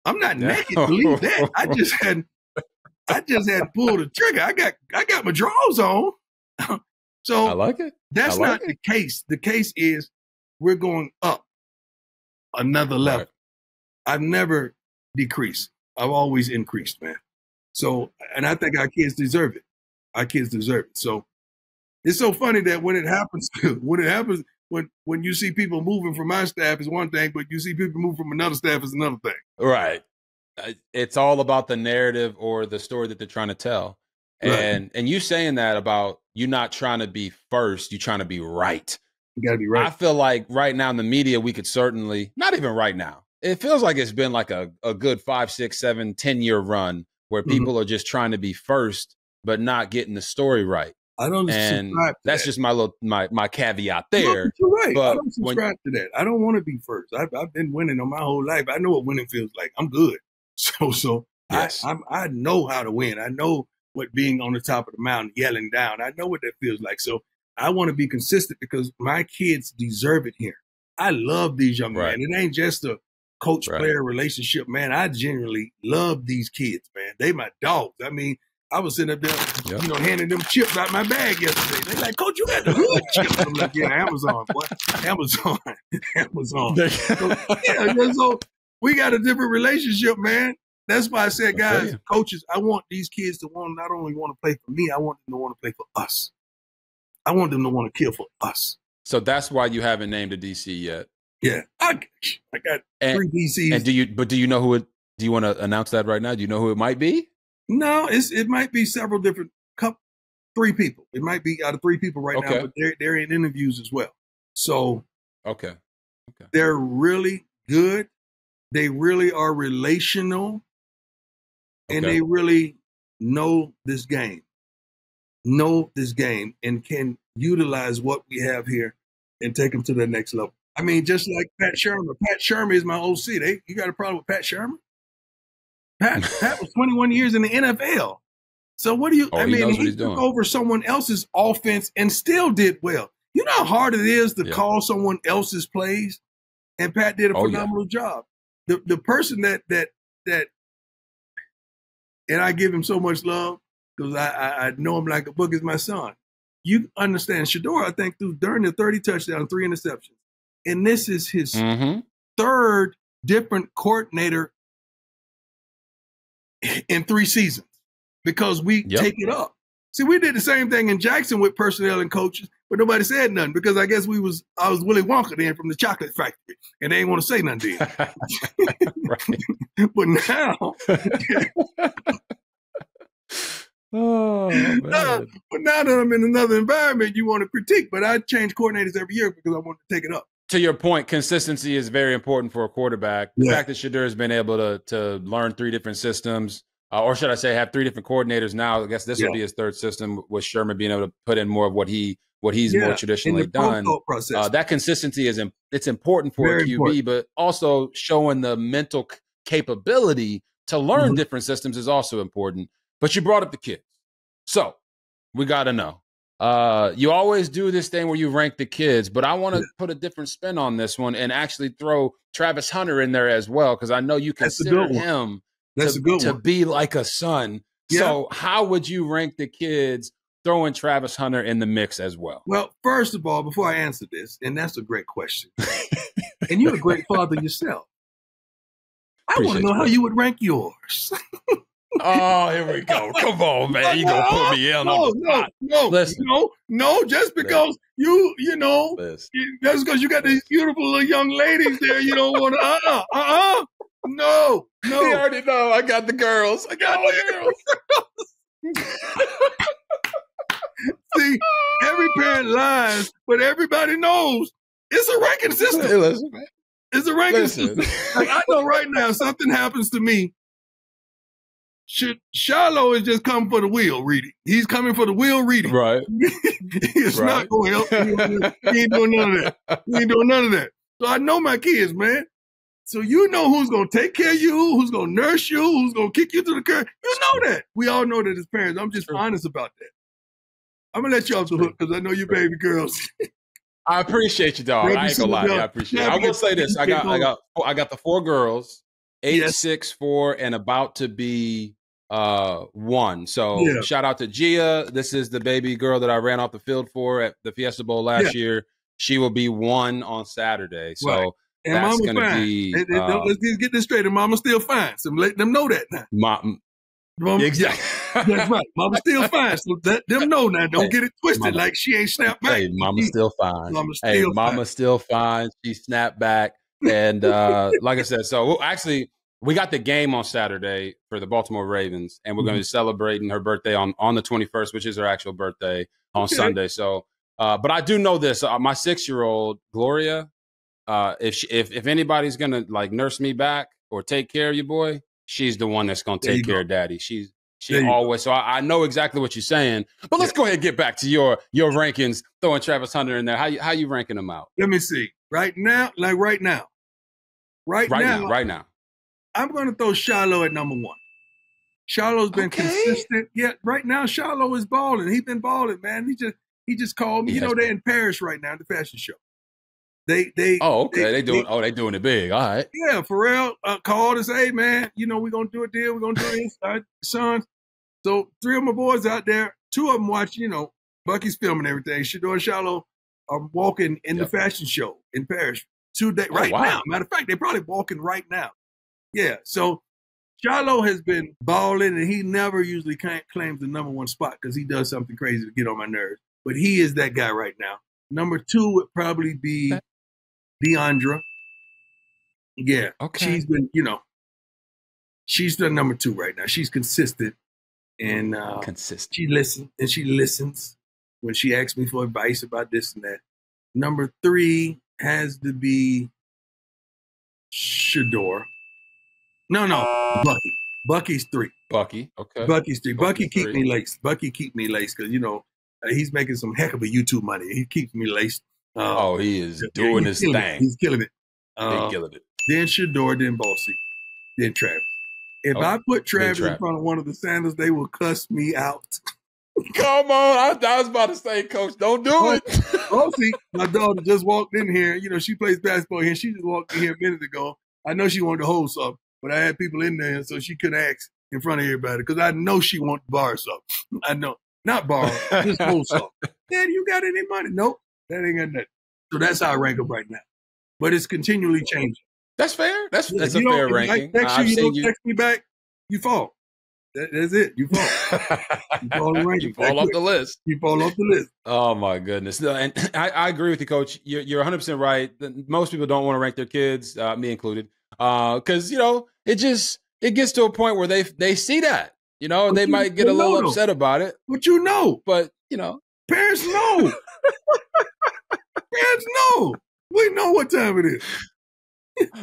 I'm not naked. Believe that. I just had, I just had pulled the trigger. I got, I got my drawers on. so I like it. That's like not it. the case. The case is we're going up another level. Right. I've never decreased. I've always increased, man. So, and I think our kids deserve it. Our kids deserve it. So it's so funny that when it happens, when it happens, when when you see people moving from my staff is one thing, but you see people move from another staff is another thing. Right. Uh, it's all about the narrative or the story that they're trying to tell. And right. and you saying that about you not trying to be first, you trying to be right. You gotta be right. I feel like right now in the media, we could certainly not even right now. It feels like it's been like a, a good five, six, seven, ten year run where mm-hmm. people mm-hmm. are just trying to be first, but not getting the story right. I don't and that's that. just my little my my caveat there. No, you're right. But I don't subscribe when, to that. I don't want to be first. I've, I've been winning on my whole life. I know what winning feels like. I'm good. So so yes. I I'm, I know how to win. I know what being on the top of the mountain yelling down. I know what that feels like. So I want to be consistent because my kids deserve it here. I love these young Right. men. It ain't just a coach Right. player relationship, man. I genuinely love these kids, man. They my dogs. I mean, I was sitting up there, Yep. you know, handing them chips out my bag yesterday. They like, Coach, you got the hood chips. I'm like, yeah, Amazon, boy. Amazon. Amazon. yeah, yeah, so we got a different relationship, man. That's why I said, guys, you. coaches, I want these kids to want not only want to play for me, I want them to want to play for us. I want them to want to kill for us. so that's why you haven't named a DC yet. Yeah, I, I got And, three DCs. and do you? But do you know who it? Do you want to announce that right now? Do you know who it might be? no, it's it might be several different couple, three people. It might be out of three people right Okay. now, but they're they're in interviews as well. So okay, Okay. they're really good. They really are relational, and they really know this game, know this game, and can utilize what we have here and take them to the next level. I mean, just like Pat Shurmur. Pat Shurmur is my OC. They, you got a problem with Pat Shurmur? Pat, Pat was 21 years in the NFL. So what do you? Oh, I mean, he took doing. over someone else's offense and still did well. You know how hard it is to Yeah. call someone else's plays, and Pat did a Oh, yeah. phenomenal job. The the person that that that, and I give him so much love because I, I I know him like a book is my son. You understand Shedeur? I think through during the 30 touchdown, three interceptions, and this is his Mm-hmm. third different coordinator in three seasons because we Yep. take it up. See, we did the same thing in Jackson with personnel and coaches, but nobody said nothing because I guess we was I was Willy Wonka then from the chocolate factory, and they ain't want to say nothing. Then. but now, Oh man. but now that I'm in another environment, you want to critique. But I change coordinators every year because I want to take it up. to your point, consistency is very important for a quarterback. The Yeah. fact that Shedeur has been able to to learn three different systems, uh, or should I say, have three different coordinators now. I guess this Yeah. would be his third system with Shurmur being able to put in more of what he what he's Yeah, more traditionally done. Uh, that consistency is it's important for Very a QB, important. but also showing the mental capability to learn Mhm. different systems is also important. But you brought up the kids, so we got to know. Uh, you always do this thing where you rank the kids, but I want to Yeah. put a different spin on this one and actually throw Travis Hunter in there as well because I know you That's consider him That's to, a good one. to one. be like a son. Yeah. So how would you rank the kids throwing Travis Hunter in the mix as well? Well, first of all, before I answer this, and that's a great question, and you're a great father yourself. I want to know how you would rank yours. Oh, here we go. Come on, man. You gonna put me in no, on the no, spot. no, Listen. no, no. Just because you, you know, Listen. just because you got these beautiful little young ladies there, you don't want to. uh-uh, Uh, uh, uh. No, You already know I got the girls. I got the girls. See, every parent lies, but everybody knows it's a ranking Hey, system. listen, man. It's a ranking Listen. system. Like I know right now, something happens to me. Should Shilo is just coming for the wheel reading. He's coming for the wheel reading. right. He's Right. not going to help. He ain't doing none of that. He ain't doing none of that. So I know my kids, man. So you know who's going to take care of you, who's going to nurse you, who's going to kick you to the curb. You know that. We all know that as parents. I'm just True. honest about that. I'm gonna let you off the hook because I know you baby girls. I appreciate you, dog. I ain't gonna lie. I appreciate it. yeah, I will say this. I got, I got, I got the four girls, eight, Yes. six, four, and about to be uh one. So Yeah. shout out to Gia. This is the baby girl that I ran off the field for at the Fiesta Bowl last year. She will be one on Saturday. So Right. And That's mama gonna fine. be, uh, let's just get this straight. And mama's still fine. So let them know that now. Mom, Mama, exactly. That's right. Mama's still fine. So let them know now. Don't Hey, get it twisted mama. like she ain't snapped back. Hey, mama's still fine. Mama's hey, still fine. mama's still fine. She snapped back. And uh, like I said, so well, actually, we got the game on Saturday for the Baltimore Ravens, and we're going to be celebrating her birthday on, on the 21st, which is her actual birthday on Okay. Sunday. So, uh, but I do know this. Uh, my six year old, Gloria, uh, if, she, if if anybody's going to like nurse me back or take care of you, boy, she's the one that's going to take care go. of daddy. She's she you go. always. So I, I know exactly what you're saying. But let's go ahead and get back to your your rankings. Throwing Travis Hunter in there. How you how you ranking them out Let me see. Right now, like right now, right, right now, now? Right now. I'm going to throw Shilo at number one. Shilo's been Okay. consistent. Yeah, right now Shilo is balling. He's been balling, man. He just he just called me. He you know they're in Paris right now, the fashion show. They they Oh, okay. They- They, doing. they- oh, they doing it big. All right. yeah, Pharrell uh, called and said, "Hey, man, you know we're gonna do a deal. We're gonna do this, uh, sons." So three of my boys out there, two of them watching. You know, Bucky's filming everything. Shedeur and Shilo are walking in Yep. the fashion show in Paris. Two days Oh, right wow. now. Matter of fact, they're probably walking right now. Yeah. So Shilo has been balling, and he never usually claims the number one spot because he does something crazy to get on my nerves. But he is that guy right now. Number two would probably be. Deiondra. Yeah. Okay. She's been, you know, she's the number two right now. She's consistent and uh, Consistent. she listens and she listens when she asks me for advice about this and that. Number three has to be Shedeur. No, no, Bucky. Bucky's three. Bucky. Okay. Bucky's three. Bucky keep three. me laced. Bucky keep me laced because you know uh, he's making some heck of a YouTube money. He keeps me laced. Uh, oh, he is doing his killing it. thing. He's killing it. Big Uh, killing it. then Shedeur, then Bossy, then Travis. If Okay. I put Travis in front of one of the Sanders, they will cuss me out. Come on. I, I was about to say, Coach, don't do Oh, it. Bossy, my daughter just walked in here. You know, she plays basketball here. She just walked in here a minute ago. I know she wanted to hold something, but I had people in there, so she couldn't ask in front of everybody because I know she wanted to borrow something. I know. Not borrow, just hold something. Dad, you got any money? Nope. That ain't got nothing. So that's how I rank up right now. But it's continually changing. That's fair. That's Yeah, that's a fair ranking. You, I've you don't you. text me back, you fall. That, that's it. You fall. You fall ranking. you fall off the list. You fall off the list. Oh my goodness! No, and I, I agree with you, Coach. You're you're 100 percent right. Most people don't want to rank their kids, uh, me included, because you know it just it gets to a point where they they see that you know and they might get a little upset about it. But you know, But you know, parents know. parents know. We know what time it is.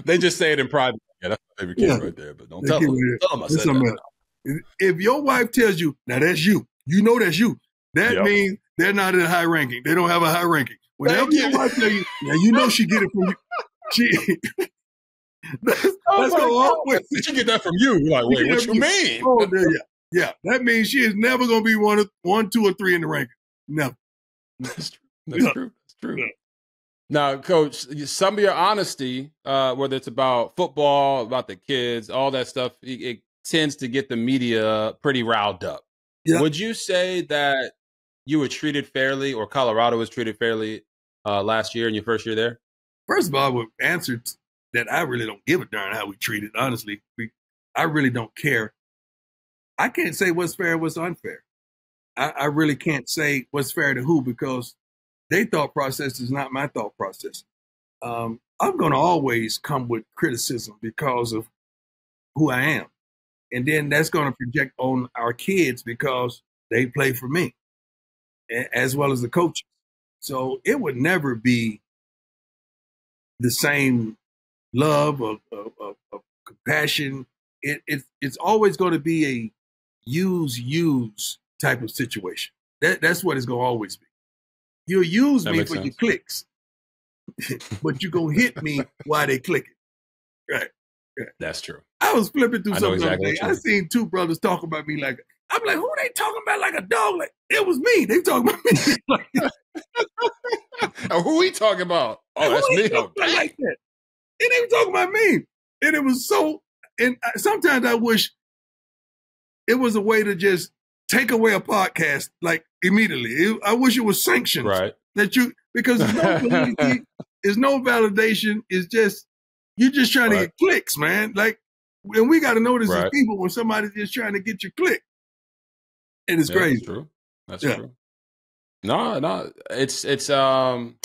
they just say it in private. Yeah, that's my favorite kid Yeah. right there. But don't They tell them. Tell them I said that. else. If- your wife tells you, now that's you, you know that's you. That Yep. means they're not in a high ranking. They don't have a high ranking. Whenever your you. wife tell you, now you know she get it from you. She that's, Oh that's gonna God. you get that from you? Like, wait, what you mean? Oh, yeah, yeah. That means she is never gonna be one of one, two, or three in the ranking. Never. That's true. That's Yeah. true. True. Yeah. Now, Coach, some of your honesty, uh, whether it's about football, about the kids, all that stuff, it, it tends to get the media pretty riled up. Yeah. Would you say that you were treated fairly, or Colorado was treated fairly uh, last year in your first year there? First of all, I would answer that I really don't give a darn how we treat it. Honestly, we, I really don't care. I can't say what's fair, what's unfair. I, I really can't say what's fair to who because their thought process is not my thought process. Um, I'm going to always come with criticism because of who I am, and then that's going to project on our kids because they play for me, as well as the coaches. So it would never be the same love of, of, of, of compassion. It, it it's always going to be a use use type of situation. That that's what it's going to always be. You'll use That me for your clicks, but you're gonna hit me while they clicking. Right. That's true. I was flipping through I something the exactly other day. I seen two brothers talking about me like I'm like, who they talking about like a dog? Like it was me. They talking about me. like, Oh, who we talking about? Oh, that's me. Oh, talking like that. It ain't talking about me. And it was so. And I- sometimes I wish it was a way to just take away a podcast like immediately. It- I wish it was sanctioned right. that you because there's no there's no validation. It's just you're just trying to get clicks, man. Like, and we got to notice as Right. people when somebody's just trying to get your click, and it's Yeah, crazy. That's true. That's Yeah. true. No, no, it's it's um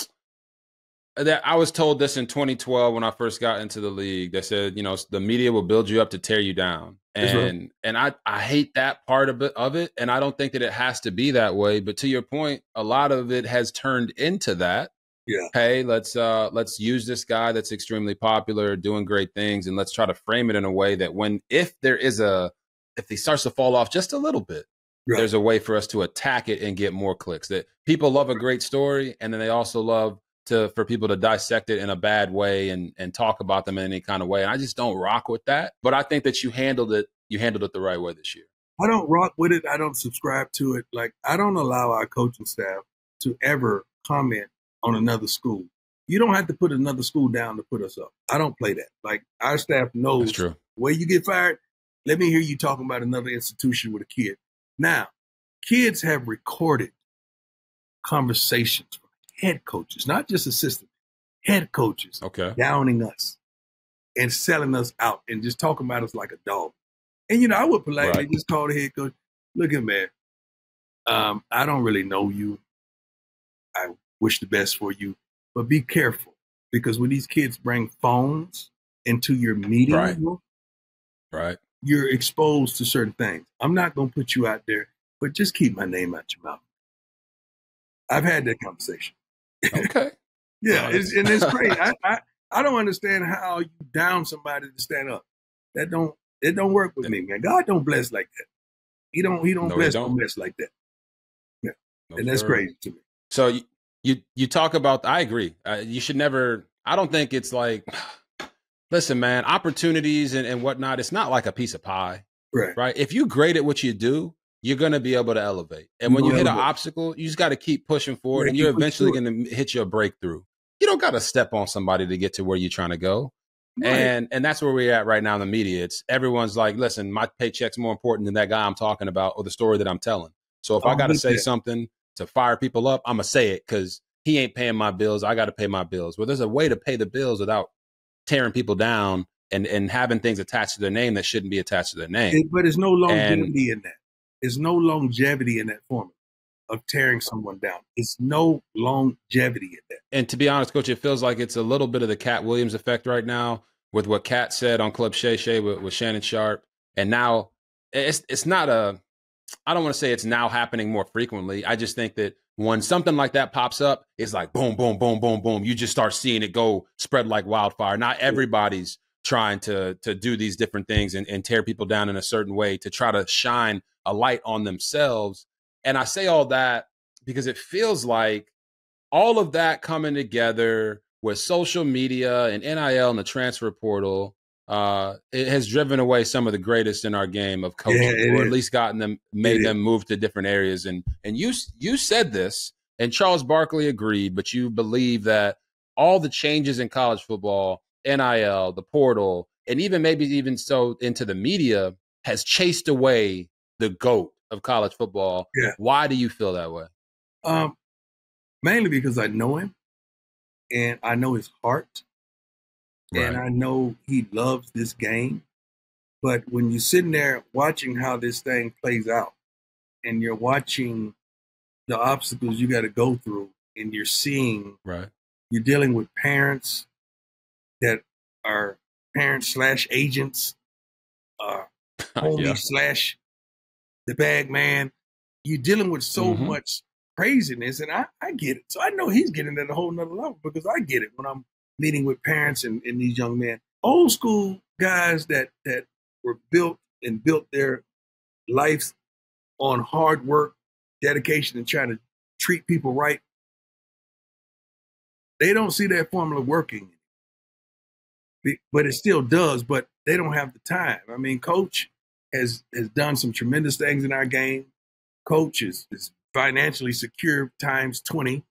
that I was told this in 2012 when I first got into the league. They said, you know, the media will build you up to tear you down, Right. and and I I hate that part of it of it, and I don't think that it has to be that way. But to your point, a lot of it has turned into that. Yeah. Hey, let's uh let's use this guy that's extremely popular, doing great things, and let's try to frame it in a way that when if there is a if he starts to fall off just a little bit Right. there's a way for us to attack it and get more clicks. That people love a great story, and then they also love to for people to dissect it in a bad way and and talk about them in any kind of way. And I just don't rock with that. But I think that you handled it. You handled it the right way this year. I don't rock with it. I don't subscribe to it. Like I don't allow our coaching staff to ever comment on another school. You don't have to put another school down to put us up. I don't play that. Like our staff knows That's true. where you get fired. Let me hear you talking about another institution with a kid. Now, kids have recorded conversations head coaches, not just assistant head coaches, Okay. downing us and selling us out and just talking about us like a dog. And you know, I would politely Right. just call the head coach, look at man, um, I don't really know you. I wish the best for you, but be careful because when these kids bring phones into your meeting Right. room, Right. you're exposed to certain things. I'm not going to put you out there, but just keep my name out your mouth. I've had that conversation. Okay. Yeah, it's, and it's crazy. I, I I don't understand how you down somebody to stand up. That don't it don't work with me, man. God don't bless like that. He don't he don't No, bless don't. bless like that, No, and that's sir. crazy to me. So you, you you talk about. I agree. Uh, you should never. I don't think it's like. Listen, man. Opportunities and, and whatnot. It's not like a piece of pie, Right. right? If you great at what you do, you're gonna be able to elevate. And when you hit an obstacle, you just got to keep pushing forward, Yeah, and you're eventually forward. gonna hit your breakthrough. You don't got to step on somebody to get to where you're trying to go. Right. And and that's where we're at right now in the media. It's everyone's like, listen, my paycheck's more important than that guy I'm talking about or the story that I'm telling. So if Oh, I got to say something to fire people up, I'm gonna say it because he ain't paying my bills. I got to pay my bills. Well, there's a way to pay the bills without tearing people down and and having things attached to their name that shouldn't be attached to their name. But there's no And- longevity in that. There's no longevity in that formula of tearing someone down. It's no longevity in that. and to be honest, coach, it feels like it's a little bit of the Katt Williams effect right now with what Katt said on Club Shay Shay with, with Shannon Sharpe. And now it's it's not a I don't want to say it's now happening more frequently. I just think that when something like that pops up, it's like boom, boom, boom, boom, boom. You just start seeing it go spread like wildfire. Not everybody's trying to to do these different things and, and tear people down in a certain way to try to shine a light on themselves. And I say all that because it feels like all of that coming together with social media and NIL and the transfer portal, uh, it has driven away some of the greatest in our game of coaching, Yeah, or at is. least gotten them, made It them move to different areas. And and you you said this, and Charles Barkley agreed, but you believe that all the changes in college football, NIL, the portal, and even maybe even so into the media has chased away the goat of college football. Yeah. Why do you feel that way? Um, mainly because I know him, and I know his heart, and I know he loves this game. But when you're sitting there watching how this thing plays out, and you're watching the obstacles you got to go through, and you're seeing right. you're dealing with parents that are parents slash agents, uh, homie yeah. slash the bag man. You're dealing with so Mhm. much craziness, and I, I get it. So I know he's getting at a whole nother level because I get it when I'm meeting with parents and, and these young men, old school guys that that were built and built their lives on hard work, dedication, and trying to treat people right. They don't see that formula working, but it still does. But they don't have the time. I mean, coach has has done some tremendous things in our game. Coach is, is financially secure times twenty.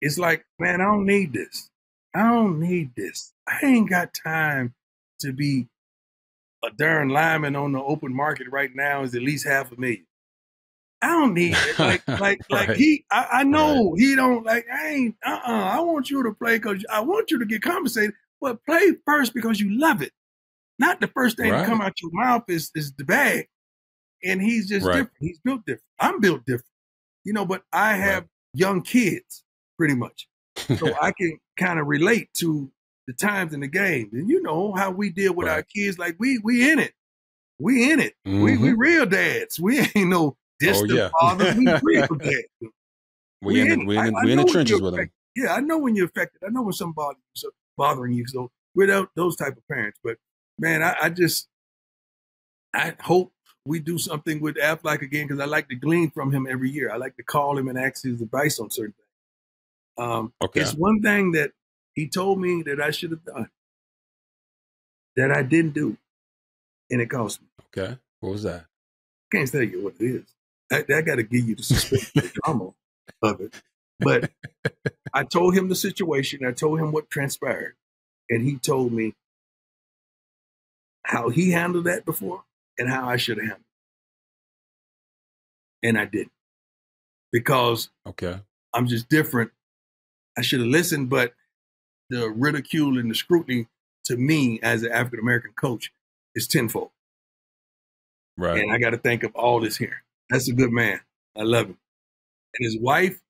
It's like, man, I don't need this. I don't need this. I ain't got time to be a darn lineman on the open market right now is at least half a million. I don't need it. Like, like, like Right. he. I, I know he don't like. I ain't. Uh. uh I want you to play because I want you to get compensated, but play first because you love it. Not the first thing Right. to come out your mouth is is the bag. And he's just Right. different. He's built different. I'm built different. You know, but I have young kids pretty much, so I can kind of relate to the times in the game. And you know how we deal with our kids. Like we we in it. We in it. We we Mhm. real dads. We ain't no distant Oh, yeah. fathers. We real dads. we in the, in it. we in the, I- I we in the trenches with them. Yeah, I know when you're affected. I know when you, so bothering you. So we're those type of parents. But man, I, I just I hope we do something with Aflac again because I like to glean from him every year. I like to call him and ask his advice on certain things. Um, Okay. It's one thing that he told me that I should have done that I didn't do, and it cost me. Okay. What was that? I can't tell you what it is. I, that got to give you the suspense, the drama of it. But I told him the situation. I told him what transpired, and he told me how he handled that before and how I should have handled it. And I didn't because okay, I'm just different. I should have listened, but the ridicule and the scrutiny to me as an African American coach is tenfold. Right. And I got to think of all this here. That's a good man. I love him. And his wife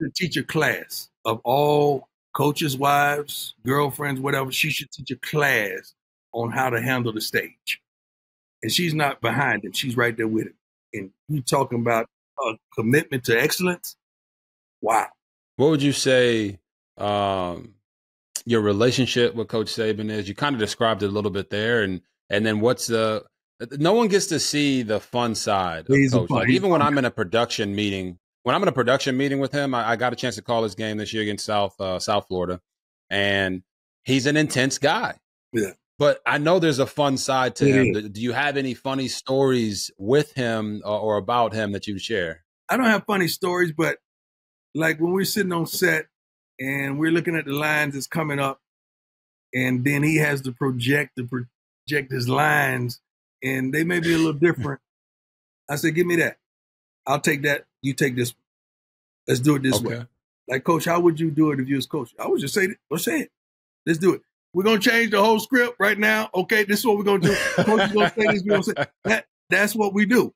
should teach a class of all coaches' wives, girlfriends, whatever. She should teach a class on how to handle the stage. And she's not behind him. She's right there with him. And you talking about a commitment to excellence? Wow. What would you say um, your relationship with Coach Saban is? You kind of described it a little bit there, and and then what's the no one gets to see the fun side of He's a Coach. Like even when I'm in a production meeting, when I'm in a production meeting with him, I, I got a chance to call his game this year against South uh, South Florida, and he's an intense guy. Yeah. But I know there's a fun side to It him. Do- Do you have any funny stories with him or, or about him that you share? I don't have funny stories, but like when we're sitting on set and we're looking at the lines that's coming up, and then he has to project to project his lines, and they may be a little different. I said, "Give me that. I'll take that. You take this. Let's do it this way." Like, coach, how would you do it if you was coach? I would just say. Let's say it. Let's do it. We're gonna change the whole script right now. Okay, this is what we're gonna do. Coach is gonna say this. We're gonna say that. That's what we do,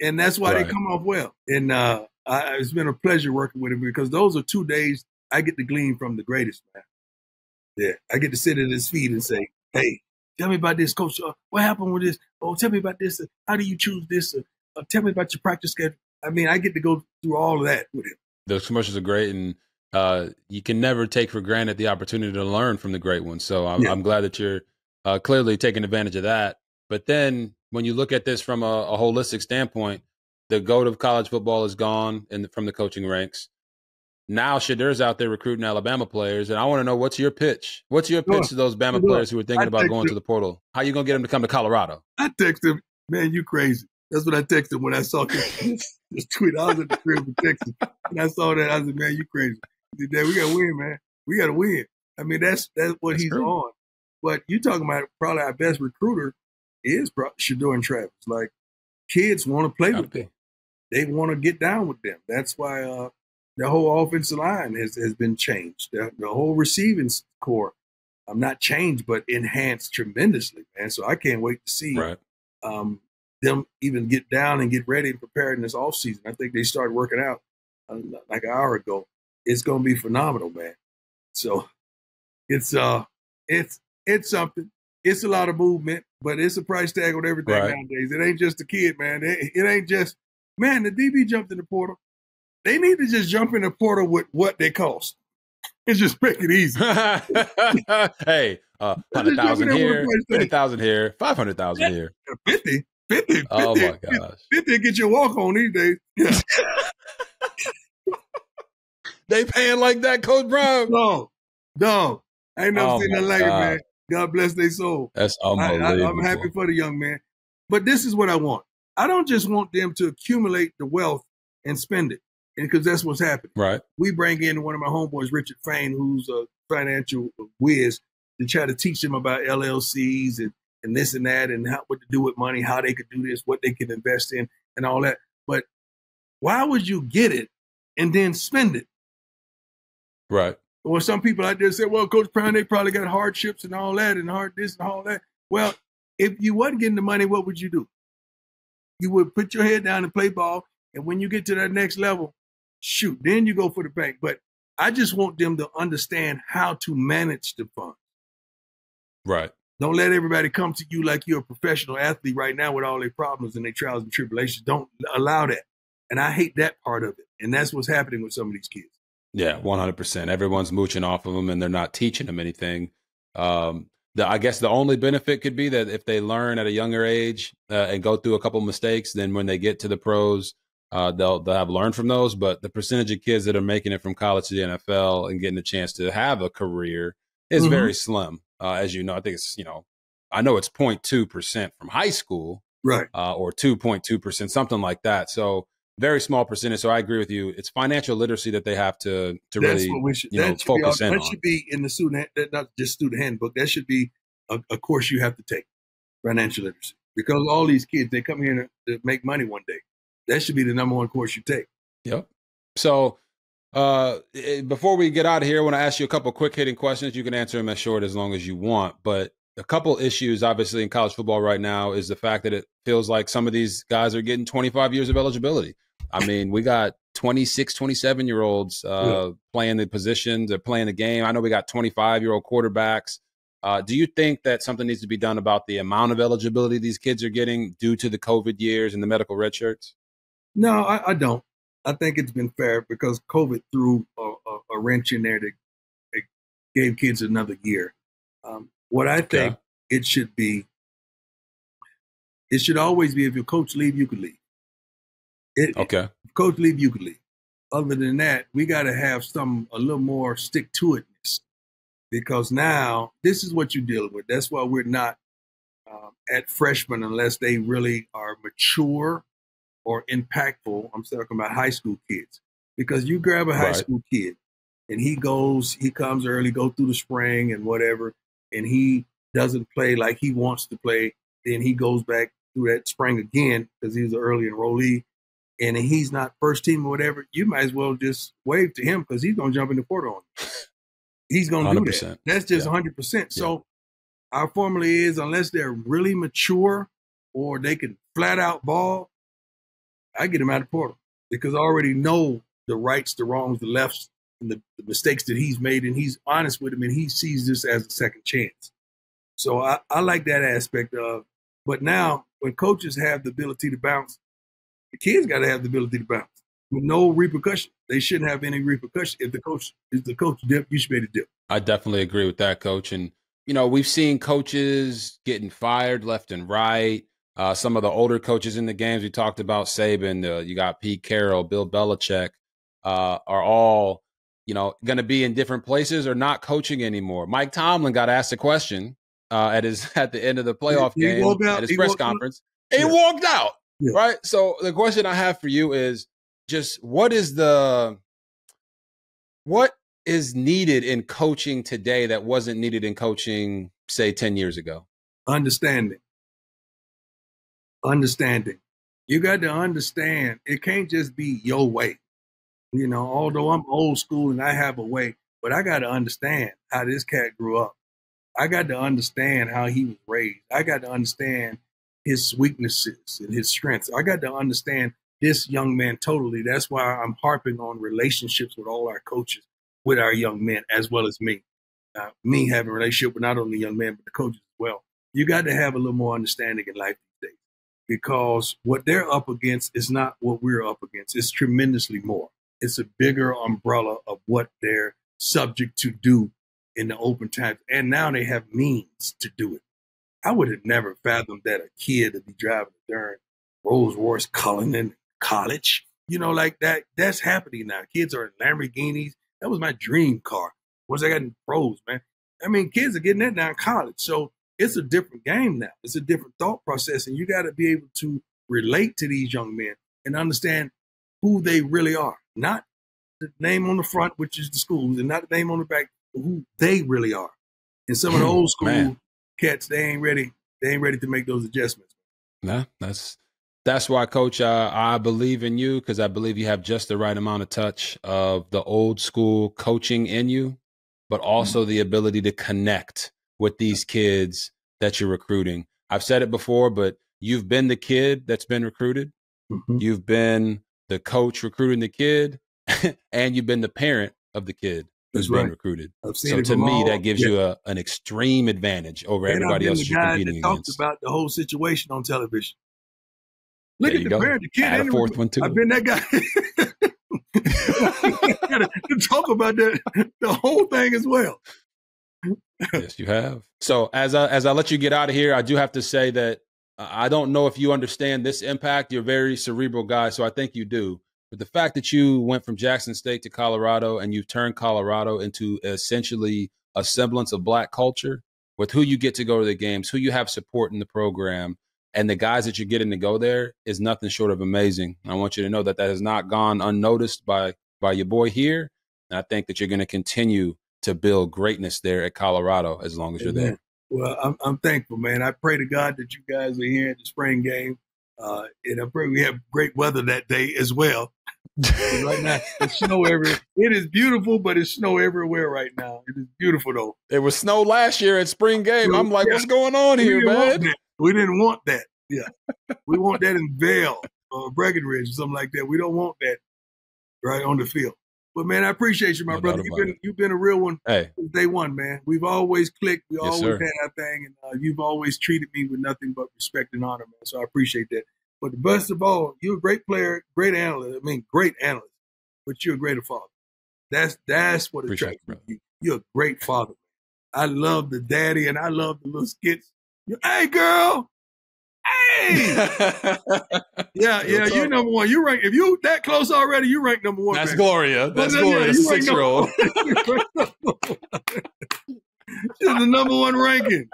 and that's why Right. they come off well. And uh, I, it's been a pleasure working with him because those are two days I get to glean from the greatest man. Yeah, I get to sit at his feet and say, "Hey, tell me about this, coach. Uh, what happened with this? Oh, tell me about this. Uh, how do you choose this? Uh, uh, tell me about your practice schedule." I mean, I get to go through all of that with him. those commercials are great and uh, you can never take for granted the opportunity to learn from the great ones so i'm, Yeah. I'm glad that you're uh, clearly taking advantage of that. But then when you look at this from a, a holistic standpoint the goat of college football is gone in the, from the coaching ranks. Now Shedeur's out there recruiting alabama players and i want to know what's your pitch? What's your pitch to those bama players who are thinking I about going to the portal? How are you going to get them to come to colorado? I texted him, man, you crazy. That's what I texted when I saw this, this tweet. I was at the crib in Texas, and I saw that. I said, man, you crazy. Dad, we got to win, man. We got to win. I mean, that's that's what That's he's true. on. But you talking about probably our best recruiter is Shedeur and Travis. Like, kids want to play with them. They want to get down with them. That's why uh, the whole offensive line has, has been changed. The, the whole receiving core, I'm not changed, but enhanced tremendously, man. So I can't wait to see right um, them even get down and get ready and prepared in this off season. I think they started working out uh, like an hour ago. It's going to be phenomenal, man. So it's uh it's it's something. It's a lot of movement, but it's a price tag on everything Right. nowadays. It ain't just a kid, man. It, it ain't just man. The DB jumped in the portal. They need to just jump in the portal with what they cost. It's just make it easy. hey uh, 100000 jump in there with a here 50000 here 500000 here 50, 50, 50, oh my gosh 50 get you a walk on these days. Yeah. They paying like that, Coach Brown. Dog, dog. I ain't never Oh seen my nothing like it, God. man. God bless their soul. That's I, unbelievable. I, I'm happy for the young man. But this is what I want. I don't just want them to accumulate the wealth and spend it, because that's what's happening. right. We bring in one of my homeboys, Richard Fain, who's a financial whiz, to try to teach them about LLCs and, and this and that, and how, what to do with money, how they could do this, what they can invest in, and all that. But why would you get it and then spend it? Right. Well, some people out there say, well, Coach Brown, they probably got hardships and all that and hard this and all that. Well, if you wasn't getting the money, what would you do? You would put your head down and play ball. And when you get to that next level, shoot, then you go for the bank. But I just want them to understand how to manage the fund. Right. Don't let everybody come to you like you're a professional athlete right now with all their problems and their trials and tribulations. Don't allow that. And I hate that part of it. And that's what's happening with some of these kids. Yeah, one hundred percent. Everyone's mooching off of them, and they're not teaching them anything. Um, the, I guess the only benefit could be that if they learn at a younger age uh, and go through a couple mistakes, then when they get to the pros, uh, they'll they'll have learned from those. But the percentage of kids that are making it from college to the NFL and getting a chance to have a career is Mhm. very slim. Uh, as you know, I think it's you know, I know it's 0.2 percent from high school, right, uh, or two point two percent, something like that. So very small percentage. So I agree with you. It's financial literacy that they have to to that's really what we should. you know should, be, focus all- in that on. should be in the student, that- not just student handbook. That should be a, a course you have to take, financial literacy, because all these kids they come here to, to make money one day. That should be the number one course you take. Yep. So uh, eh, before we get out of here, I want to ask you a couple quick hitting questions. You can answer them as short as long as you want. But a couple issues, obviously, in college football right now is the fact that it feels like some of these guys are getting 25 years of eligibility. I mean, we got 26, 27 year olds uh, playing the positions, they're playing the game. I know we got 25 year old quarterbacks. Uh, do you think that something needs to be done about the amount of eligibility these kids are getting due to the COVID years and the medical red shirts? No, I, I don't. I think it's been fair because COVID threw a, a, a wrench in there that gave kids another year. Um, what I think Okay. it should be, it should always be if your coach leave, you could leave. It, Okay. if coach leave, you could leave. Other than that, we got to have some a little more stick to itness because now this is what you're dealing with. That's why we're not um, at freshmen unless they really are mature or impactful. I'm talking about high school kids because you grab a high Right. school kid and he goes, he comes early, go through the spring and whatever, and he doesn't play like he wants to play. Then he goes back through that spring again because he's an early enrollee and he's not first team or whatever, you might as well just wave to him because he's going to jump in the portal on you. He's going to do 100%. that. That's just Yeah. 100%. So our formula is unless they're really mature or they can flat out ball, I get him out of the portal because I already know the rights, the wrongs, the lefts, and the, the mistakes that he's made, and he's honest with him, and he sees this as a second chance. So I, I like that aspect of. But now, when coaches have the ability to bounce, the kids got to have the ability to bounce with no repercussion. They shouldn't have any repercussion. If the coach if the coach dip, you should be to dip. I definitely agree with that, coach. And, you know, we've seen coaches getting fired left and right. Uh, some of the older coaches in the games, we talked about Saban, uh, you got Pete Carroll, Bill Belichick, uh, are all, you know, going to be in different places or not coaching anymore. Mike Tomlin got asked a question uh, at his at the end of the playoff He game out- at his he press walked out. conference. He Yeah. walked out, Yeah. right? So the question I have for you is just what is the what is needed in coaching today that wasn't needed in coaching, say, 10 years ago? Understanding. Understanding. You got to understand it can't just be your way. You know, although I'm old school and I have a way, but I got to understand how this cat grew up. I got to understand how he was raised. I got to understand his weaknesses and his strengths. I got to understand this young man totally. That's why I'm harping on relationships with all our coaches, with our young men, as well as me. Uh, me having a relationship with not only young men, but the coaches as well. You got to have a little more understanding in life because what they're up against is not what we're up against. It's tremendously more. It's a bigger umbrella of what they're subject to do in the open times. And now they have means to do it. I would have never fathomed that a kid would be driving a darn Rolls Royce Cullinan college. You know, like that, that's happening now. Kids are in Lamborghinis. That was my dream car. Once I got in pros, man. I mean, kids are getting that now in college. So it's a different game now. It's a different thought process. And you got to be able to relate to these young men and understand who they really are. Not the name on the front, which is the schools, and not the name on the back, who they really are. And some of the old school Man. cats, they ain't ready. They ain't ready to make those adjustments. Nah, that's that's why, Coach. Uh, I believe in you because I believe you have just the right amount of touch of the old school coaching in you, but also the ability to connect with these kids that you're recruiting. I've said it before, but you've been the kid that's been recruited. Mhm. You've been the coach recruiting the kid, and you've been the parent of the kid who's being right. recruited. So to me, all- that gives yeah. you a, an extreme advantage over And everybody else you're competing that talked against. about the whole situation on television. Look There at the go. parent, the kid. Add a fourth one too. I've been that guy to talk about that the whole thing as well. Yes, you have. So as I as I let you get out of here, I do have to say that uh, I don't know if you understand this impact. You're a very cerebral guy, so I think you do. But the fact that you went from Jackson State to Colorado and you've turned Colorado into essentially a semblance of black culture with who you get to go to the games, who you have support in the program, and the guys that you're getting to go there is nothing short of amazing. I want you to know that that has not gone unnoticed by by your boy here, and I think that you're going to continue to build greatness there at Colorado as long as you're there. Well, I'm, I'm thankful, man. I pray to God that you guys are here at the spring game, uh, and I pray we have great weather that day as well. right now, it's snow everywhere. It is beautiful, but it's snow everywhere right now. It is beautiful though. It was snow last year at spring game. I'm like, yeah. what's going on here, man? We didn't want that. Yeah, we want that in Vail or Breckenridge or something like that. We don't want that right on the field. But man, I appreciate you, my no brother. You've been it. you've been a real one hey. since day one, man. We've always clicked. We yes, always sir. had our thing, and uh, you've always treated me with nothing but respect and honor, man. So I appreciate that. But the best of all, you're a great player, great analyst. I mean, great analyst, but you're a greater father. That's that's what attracts me. You're a great father. I love the daddy, and I love the little skits. You're, hey, girl, Hey, yeah, yeah, you number one. You rank if you that close already. You rank number one. That's man. Gloria. That's Gloria, yeah, six year old. She's the number one ranking.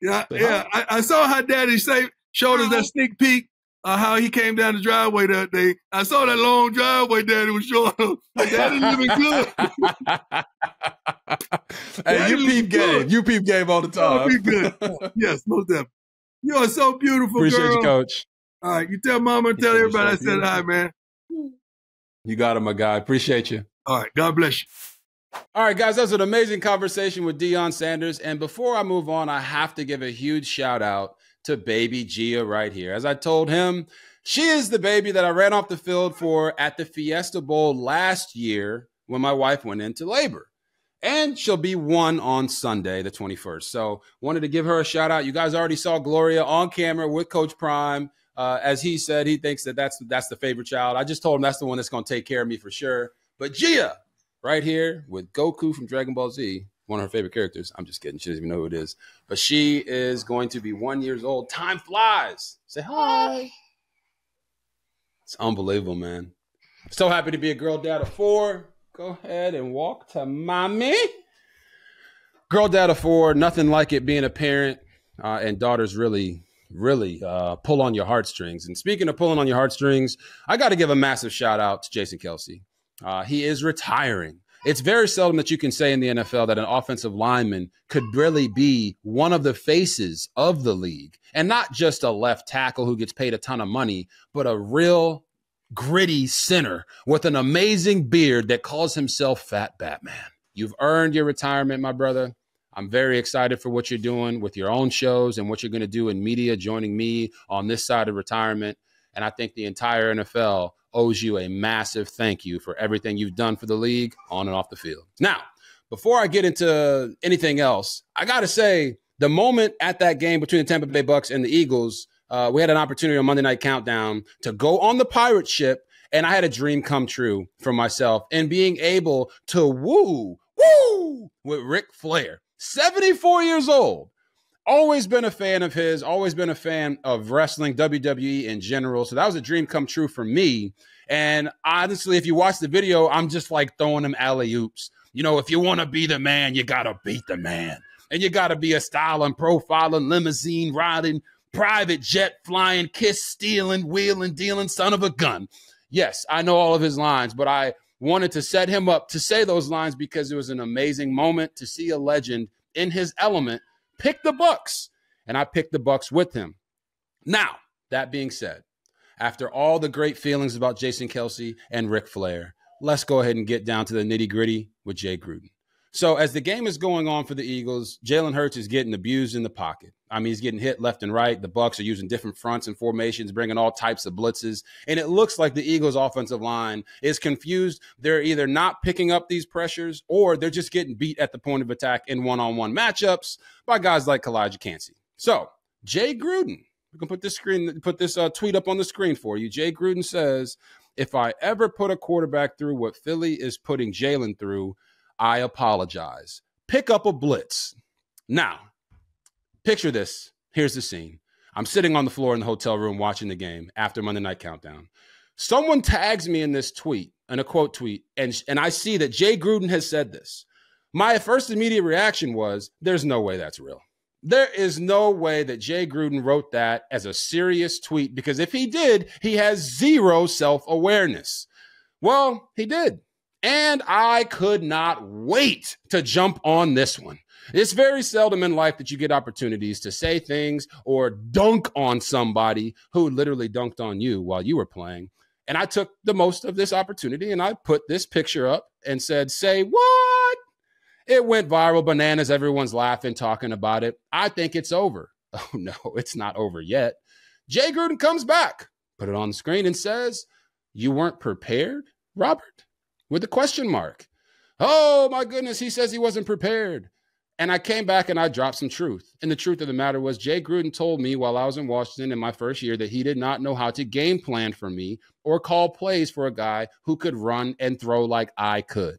Yeah, yeah. I, I, saw how Daddy say showed us that sneak peek. Uh, how he came down the driveway that day. I saw that long driveway Daddy was showing. Him. Daddy living good. hey, you peep game. You peep game all the time. Oh, peep good. yes, most definitely. You are so beautiful, Appreciate girl. you, coach. All right, you tell mama, and tell everybody I said hi, man. You got it, my guy. Appreciate you. All right, God bless you. All right, guys, that was an amazing conversation with Deion Sanders. And before I move on, I have to give a huge shout out to baby Gia right here. As I told him, she is the baby that I ran off the field for at the Fiesta Bowl last year when my wife went into labor and she'll be one on Sunday, the 21st. So wanted to give her a shout out. You guys already saw Gloria on camera with Coach Prime. Uh, as he said, he thinks that that's that's the favorite child. I just told him that's the one that's going to take care of me for sure. But Gia, right here with Goku from Dragon Ball Z, one of her favorite characters. I'm just kidding. She doesn't even know who it is. But she is going to be one years old. Time flies. Say hi. It's unbelievable, man. So happy to be a girl dad of four. Go ahead and walk to mommy. Girl dad of four, nothing like it being a parent uh, and daughters really, really uh, pull on your heartstrings. And speaking of pulling on your heartstrings, I got to give a massive shout out to Jason Kelce. Uh, he is retiring. It's very seldom that you can say in the NFL that an offensive lineman could really be one of the faces of the league and not just a left tackle who gets paid a ton of money, but a real gritty sinner with an amazing beard that calls himself Fat Batman. You've earned your retirement, my brother. I'm very excited for what you're doing with your own shows and what you're going to do in media, joining me on this side of retirement. And I think the entire NFL owes you a massive thank you for everything you've done for the league on and off the field. Now, before I get into anything else, I got to say the moment at that game between the Tampa Bay Bucs and the Eagles uh, we had an opportunity on Monday Night Countdown to go on the pirate ship, and I had a dream come true for myself and being able to woo, woo with Ric Flair, 74 years old. Always been a fan of his, always been a fan of wrestling, WWE in general. So that was a dream come true for me. And honestly, if you watch the video, I'm just like throwing them alley oops. You know, if you want to be the man, you got to beat the man. And you got to be a styling, profiling, limousine riding, private jet flying, kiss stealing, wheeling, dealing, son of a gun. Yes, I know all of his lines, but I wanted to set him up to say those lines because it was an amazing moment to see a legend in his element pick the Bucs, and I picked the Bucs with him. Now, that being said, after all the great feelings about Jason Kelce and Ric Flair, let's go ahead and get down to the nitty gritty with Jay Gruden. So as the game is going on for the Eagles, Jalen Hurts is getting abused in the pocket. I mean, he's getting hit left and right. The Bucs are using different fronts and formations, bringing all types of blitzes, and it looks like the Eagles' offensive line is confused. They're either not picking up these pressures, or they're just getting beat at the point of attack in one-on-one matchups by guys like Calijah Kancey. So Jay Gruden, we can put this screen, put this uh, tweet up on the screen for you. Jay Gruden says, "If I ever put a quarterback through what Philly is putting Jalen through." I apologize. Pick up a blitz. Now, picture this. Here's the scene. I'm sitting on the floor in the hotel room watching the game after Monday Night Countdown. Someone tags me in this tweet, in a quote tweet, and, and I see that Jay Gruden has said this. My first immediate reaction was, there's no way that's real. There is no way that Jay Gruden wrote that as a serious tweet because if he did, he has zero self awareness. Well, he did. And I could not wait to jump on this one. It's very seldom in life that you get opportunities to say things or dunk on somebody who literally dunked on you while you were playing. And I took the most of this opportunity and I put this picture up and said, Say what? It went viral, bananas. Everyone's laughing, talking about it. I think it's over. Oh, no, it's not over yet. Jay Gruden comes back, put it on the screen, and says, You weren't prepared, Robert? With a question mark. Oh, my goodness. He says he wasn't prepared. And I came back and I dropped some truth. And the truth of the matter was, Jay Gruden told me while I was in Washington in my first year that he did not know how to game plan for me or call plays for a guy who could run and throw like I could.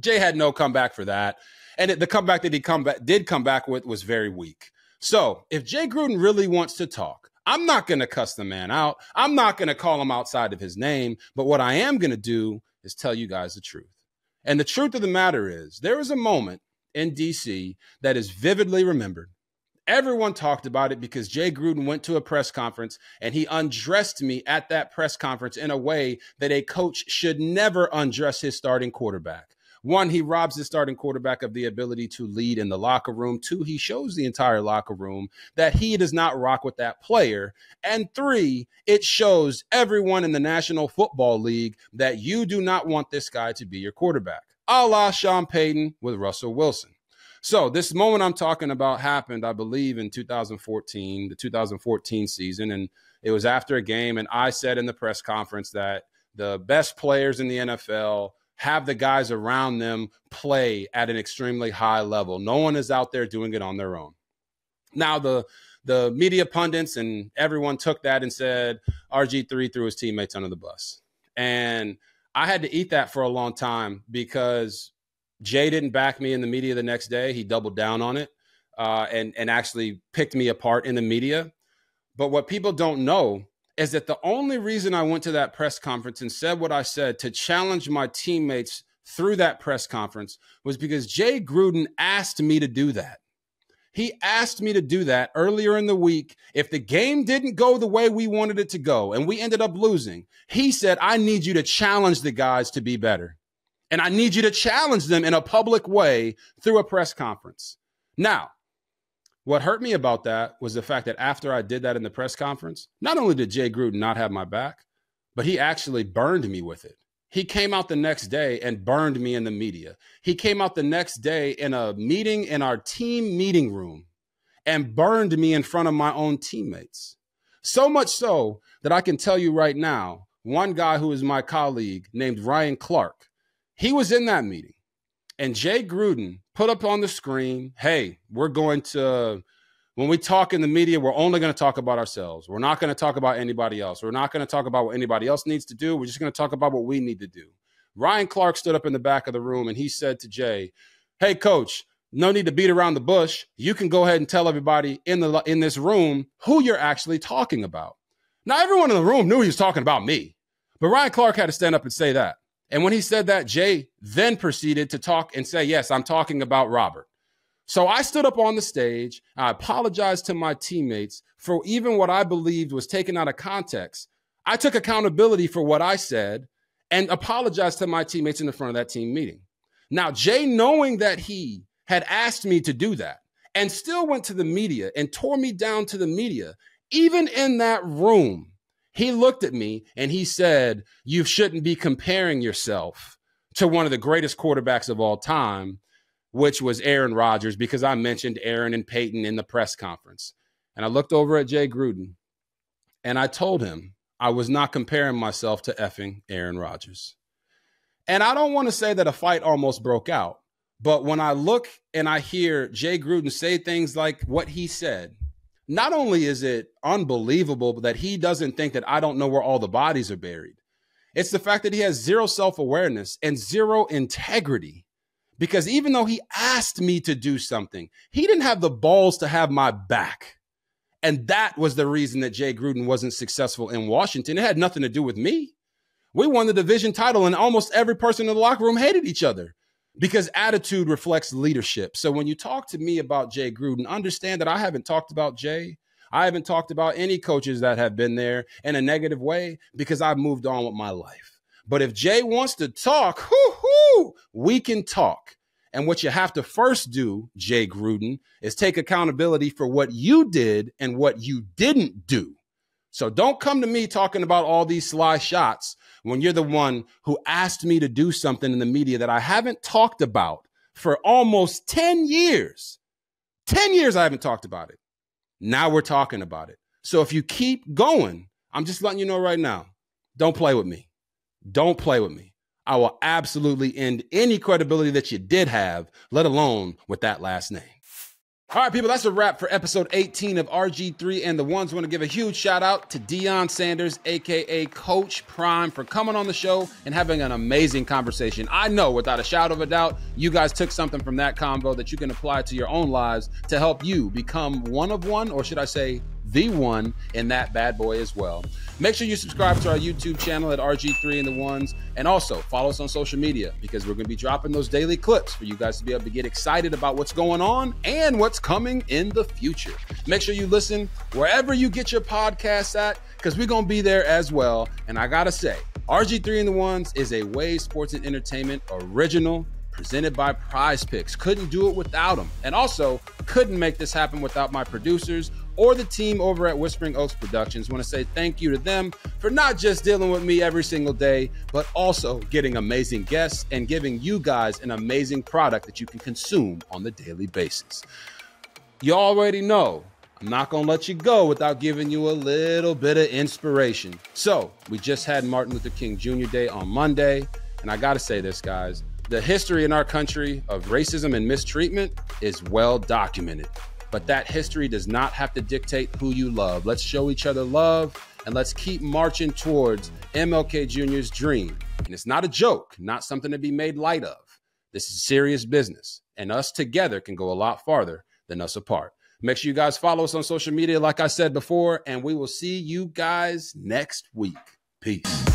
Jay had no comeback for that. And the comeback that he come back, did come back with was very weak. So if Jay Gruden really wants to talk, I'm not going to cuss the man out. I'm not going to call him outside of his name. But what I am going to do is tell you guys the truth. And the truth of the matter is, there was a moment in DC that is vividly remembered. Everyone talked about it because Jay Gruden went to a press conference and he undressed me at that press conference in a way that a coach should never undress his starting quarterback. One, he robs the starting quarterback of the ability to lead in the locker room. Two, he shows the entire locker room that he does not rock with that player. And three, it shows everyone in the National Football League that you do not want this guy to be your quarterback a la Sean Payton with Russell Wilson. So this moment I'm talking about happened, I believe, in 2014, the 2014 season, and it was after a game. And I said in the press conference that the best players in the NFL have the guys around them play at an extremely high level. No one is out there doing it on their own. Now the the media pundits and everyone took that and said RG3 threw his teammates under the bus. And I had to eat that for a long time because Jay didn't back me in the media the next day. He doubled down on it uh, and and actually picked me apart in the media. But what people don't know is that the only reason I went to that press conference and said what I said to challenge my teammates through that press conference was because Jay Gruden asked me to do that. He asked me to do that earlier in the week. If the game didn't go the way we wanted it to go and we ended up losing, he said, I need you to challenge the guys to be better. And I need you to challenge them in a public way through a press conference. Now, what hurt me about that was the fact that after I did that in the press conference, not only did Jay Gruden not have my back, but he actually burned me with it. He came out the next day and burned me in the media. He came out the next day in a meeting in our team meeting room and burned me in front of my own teammates. So much so that I can tell you right now, one guy who is my colleague named Ryan Clark, he was in that meeting. And Jay Gruden put up on the screen, hey, we're going to when we talk in the media, we're only going to talk about ourselves. We're not going to talk about anybody else. We're not going to talk about what anybody else needs to do. We're just going to talk about what we need to do. Ryan Clark stood up in the back of the room and he said to Jay, "Hey coach, no need to beat around the bush. You can go ahead and tell everybody in the in this room who you're actually talking about." Now everyone in the room knew he was talking about me. But Ryan Clark had to stand up and say that. And when he said that, Jay then proceeded to talk and say, "Yes, I'm talking about Robert." So I stood up on the stage. I apologized to my teammates for even what I believed was taken out of context. I took accountability for what I said and apologized to my teammates in the front of that team meeting. Now, Jay, knowing that he had asked me to do that and still went to the media and tore me down to the media, even in that room, he looked at me and he said, You shouldn't be comparing yourself to one of the greatest quarterbacks of all time which was Aaron Rodgers, because I mentioned Aaron and Peyton in the press conference. And I looked over at Jay Gruden and I told him I was not comparing myself to effing Aaron Rodgers. And I don't want to say that a fight almost broke out, but when I look and I hear Jay Gruden say things like what he said, not only is it unbelievable that he doesn't think that I don't know where all the bodies are buried, it's the fact that he has zero self awareness and zero integrity because even though he asked me to do something, he didn't have the balls to have my back. And that was the reason that Jay Gruden wasn't successful in Washington. It had nothing to do with me. We won the division title, and almost every person in the locker room hated each other. because attitude reflects leadership. So when you talk to me about Jay Gruden, understand that I haven't talked about Jay. I haven't talked about any coaches that have been there in a negative way because I've moved on with my life. But if Jay wants to talk, whoo, we can talk. And what you have to first do, Jay Gruden, is take accountability for what you did and what you didn't do. So don't come to me talking about all these sly shots when you're the one who asked me to do something in the media that I haven't talked about for almost 10 years. 10 years I haven't talked about it. Now we're talking about it. So if you keep going, I'm just letting you know right now, don't play with me. Don't play with me. I will absolutely end any credibility that you did have, let alone with that last name. All right, people, that's a wrap for episode 18 of RG3 and the ones. want to give a huge shout out to Deion Sanders, aka Coach Prime, for coming on the show and having an amazing conversation. I know without a shadow of a doubt, you guys took something from that convo that you can apply to your own lives to help you become one of one, or should I say, the one in that bad boy as well. Make sure you subscribe to our YouTube channel at RG3 and the Ones, and also follow us on social media because we're going to be dropping those daily clips for you guys to be able to get excited about what's going on and what's coming in the future. Make sure you listen wherever you get your podcasts at because we're going to be there as well. And I got to say, RG3 and the Ones is a Wave Sports and Entertainment original presented by PrizePicks. Couldn't do it without them. And also, couldn't make this happen without my producers or the team over at Whispering Oaks Productions. Want to say thank you to them for not just dealing with me every single day, but also getting amazing guests and giving you guys an amazing product that you can consume on the daily basis. You already know I'm not going to let you go without giving you a little bit of inspiration. So, we just had Martin Luther King Jr. Day on Monday. And I got to say this, guys the history in our country of racism and mistreatment is well documented. But that history does not have to dictate who you love. Let's show each other love and let's keep marching towards MLK Jr.'s dream. And it's not a joke, not something to be made light of. This is serious business, and us together can go a lot farther than us apart. Make sure you guys follow us on social media, like I said before, and we will see you guys next week. Peace.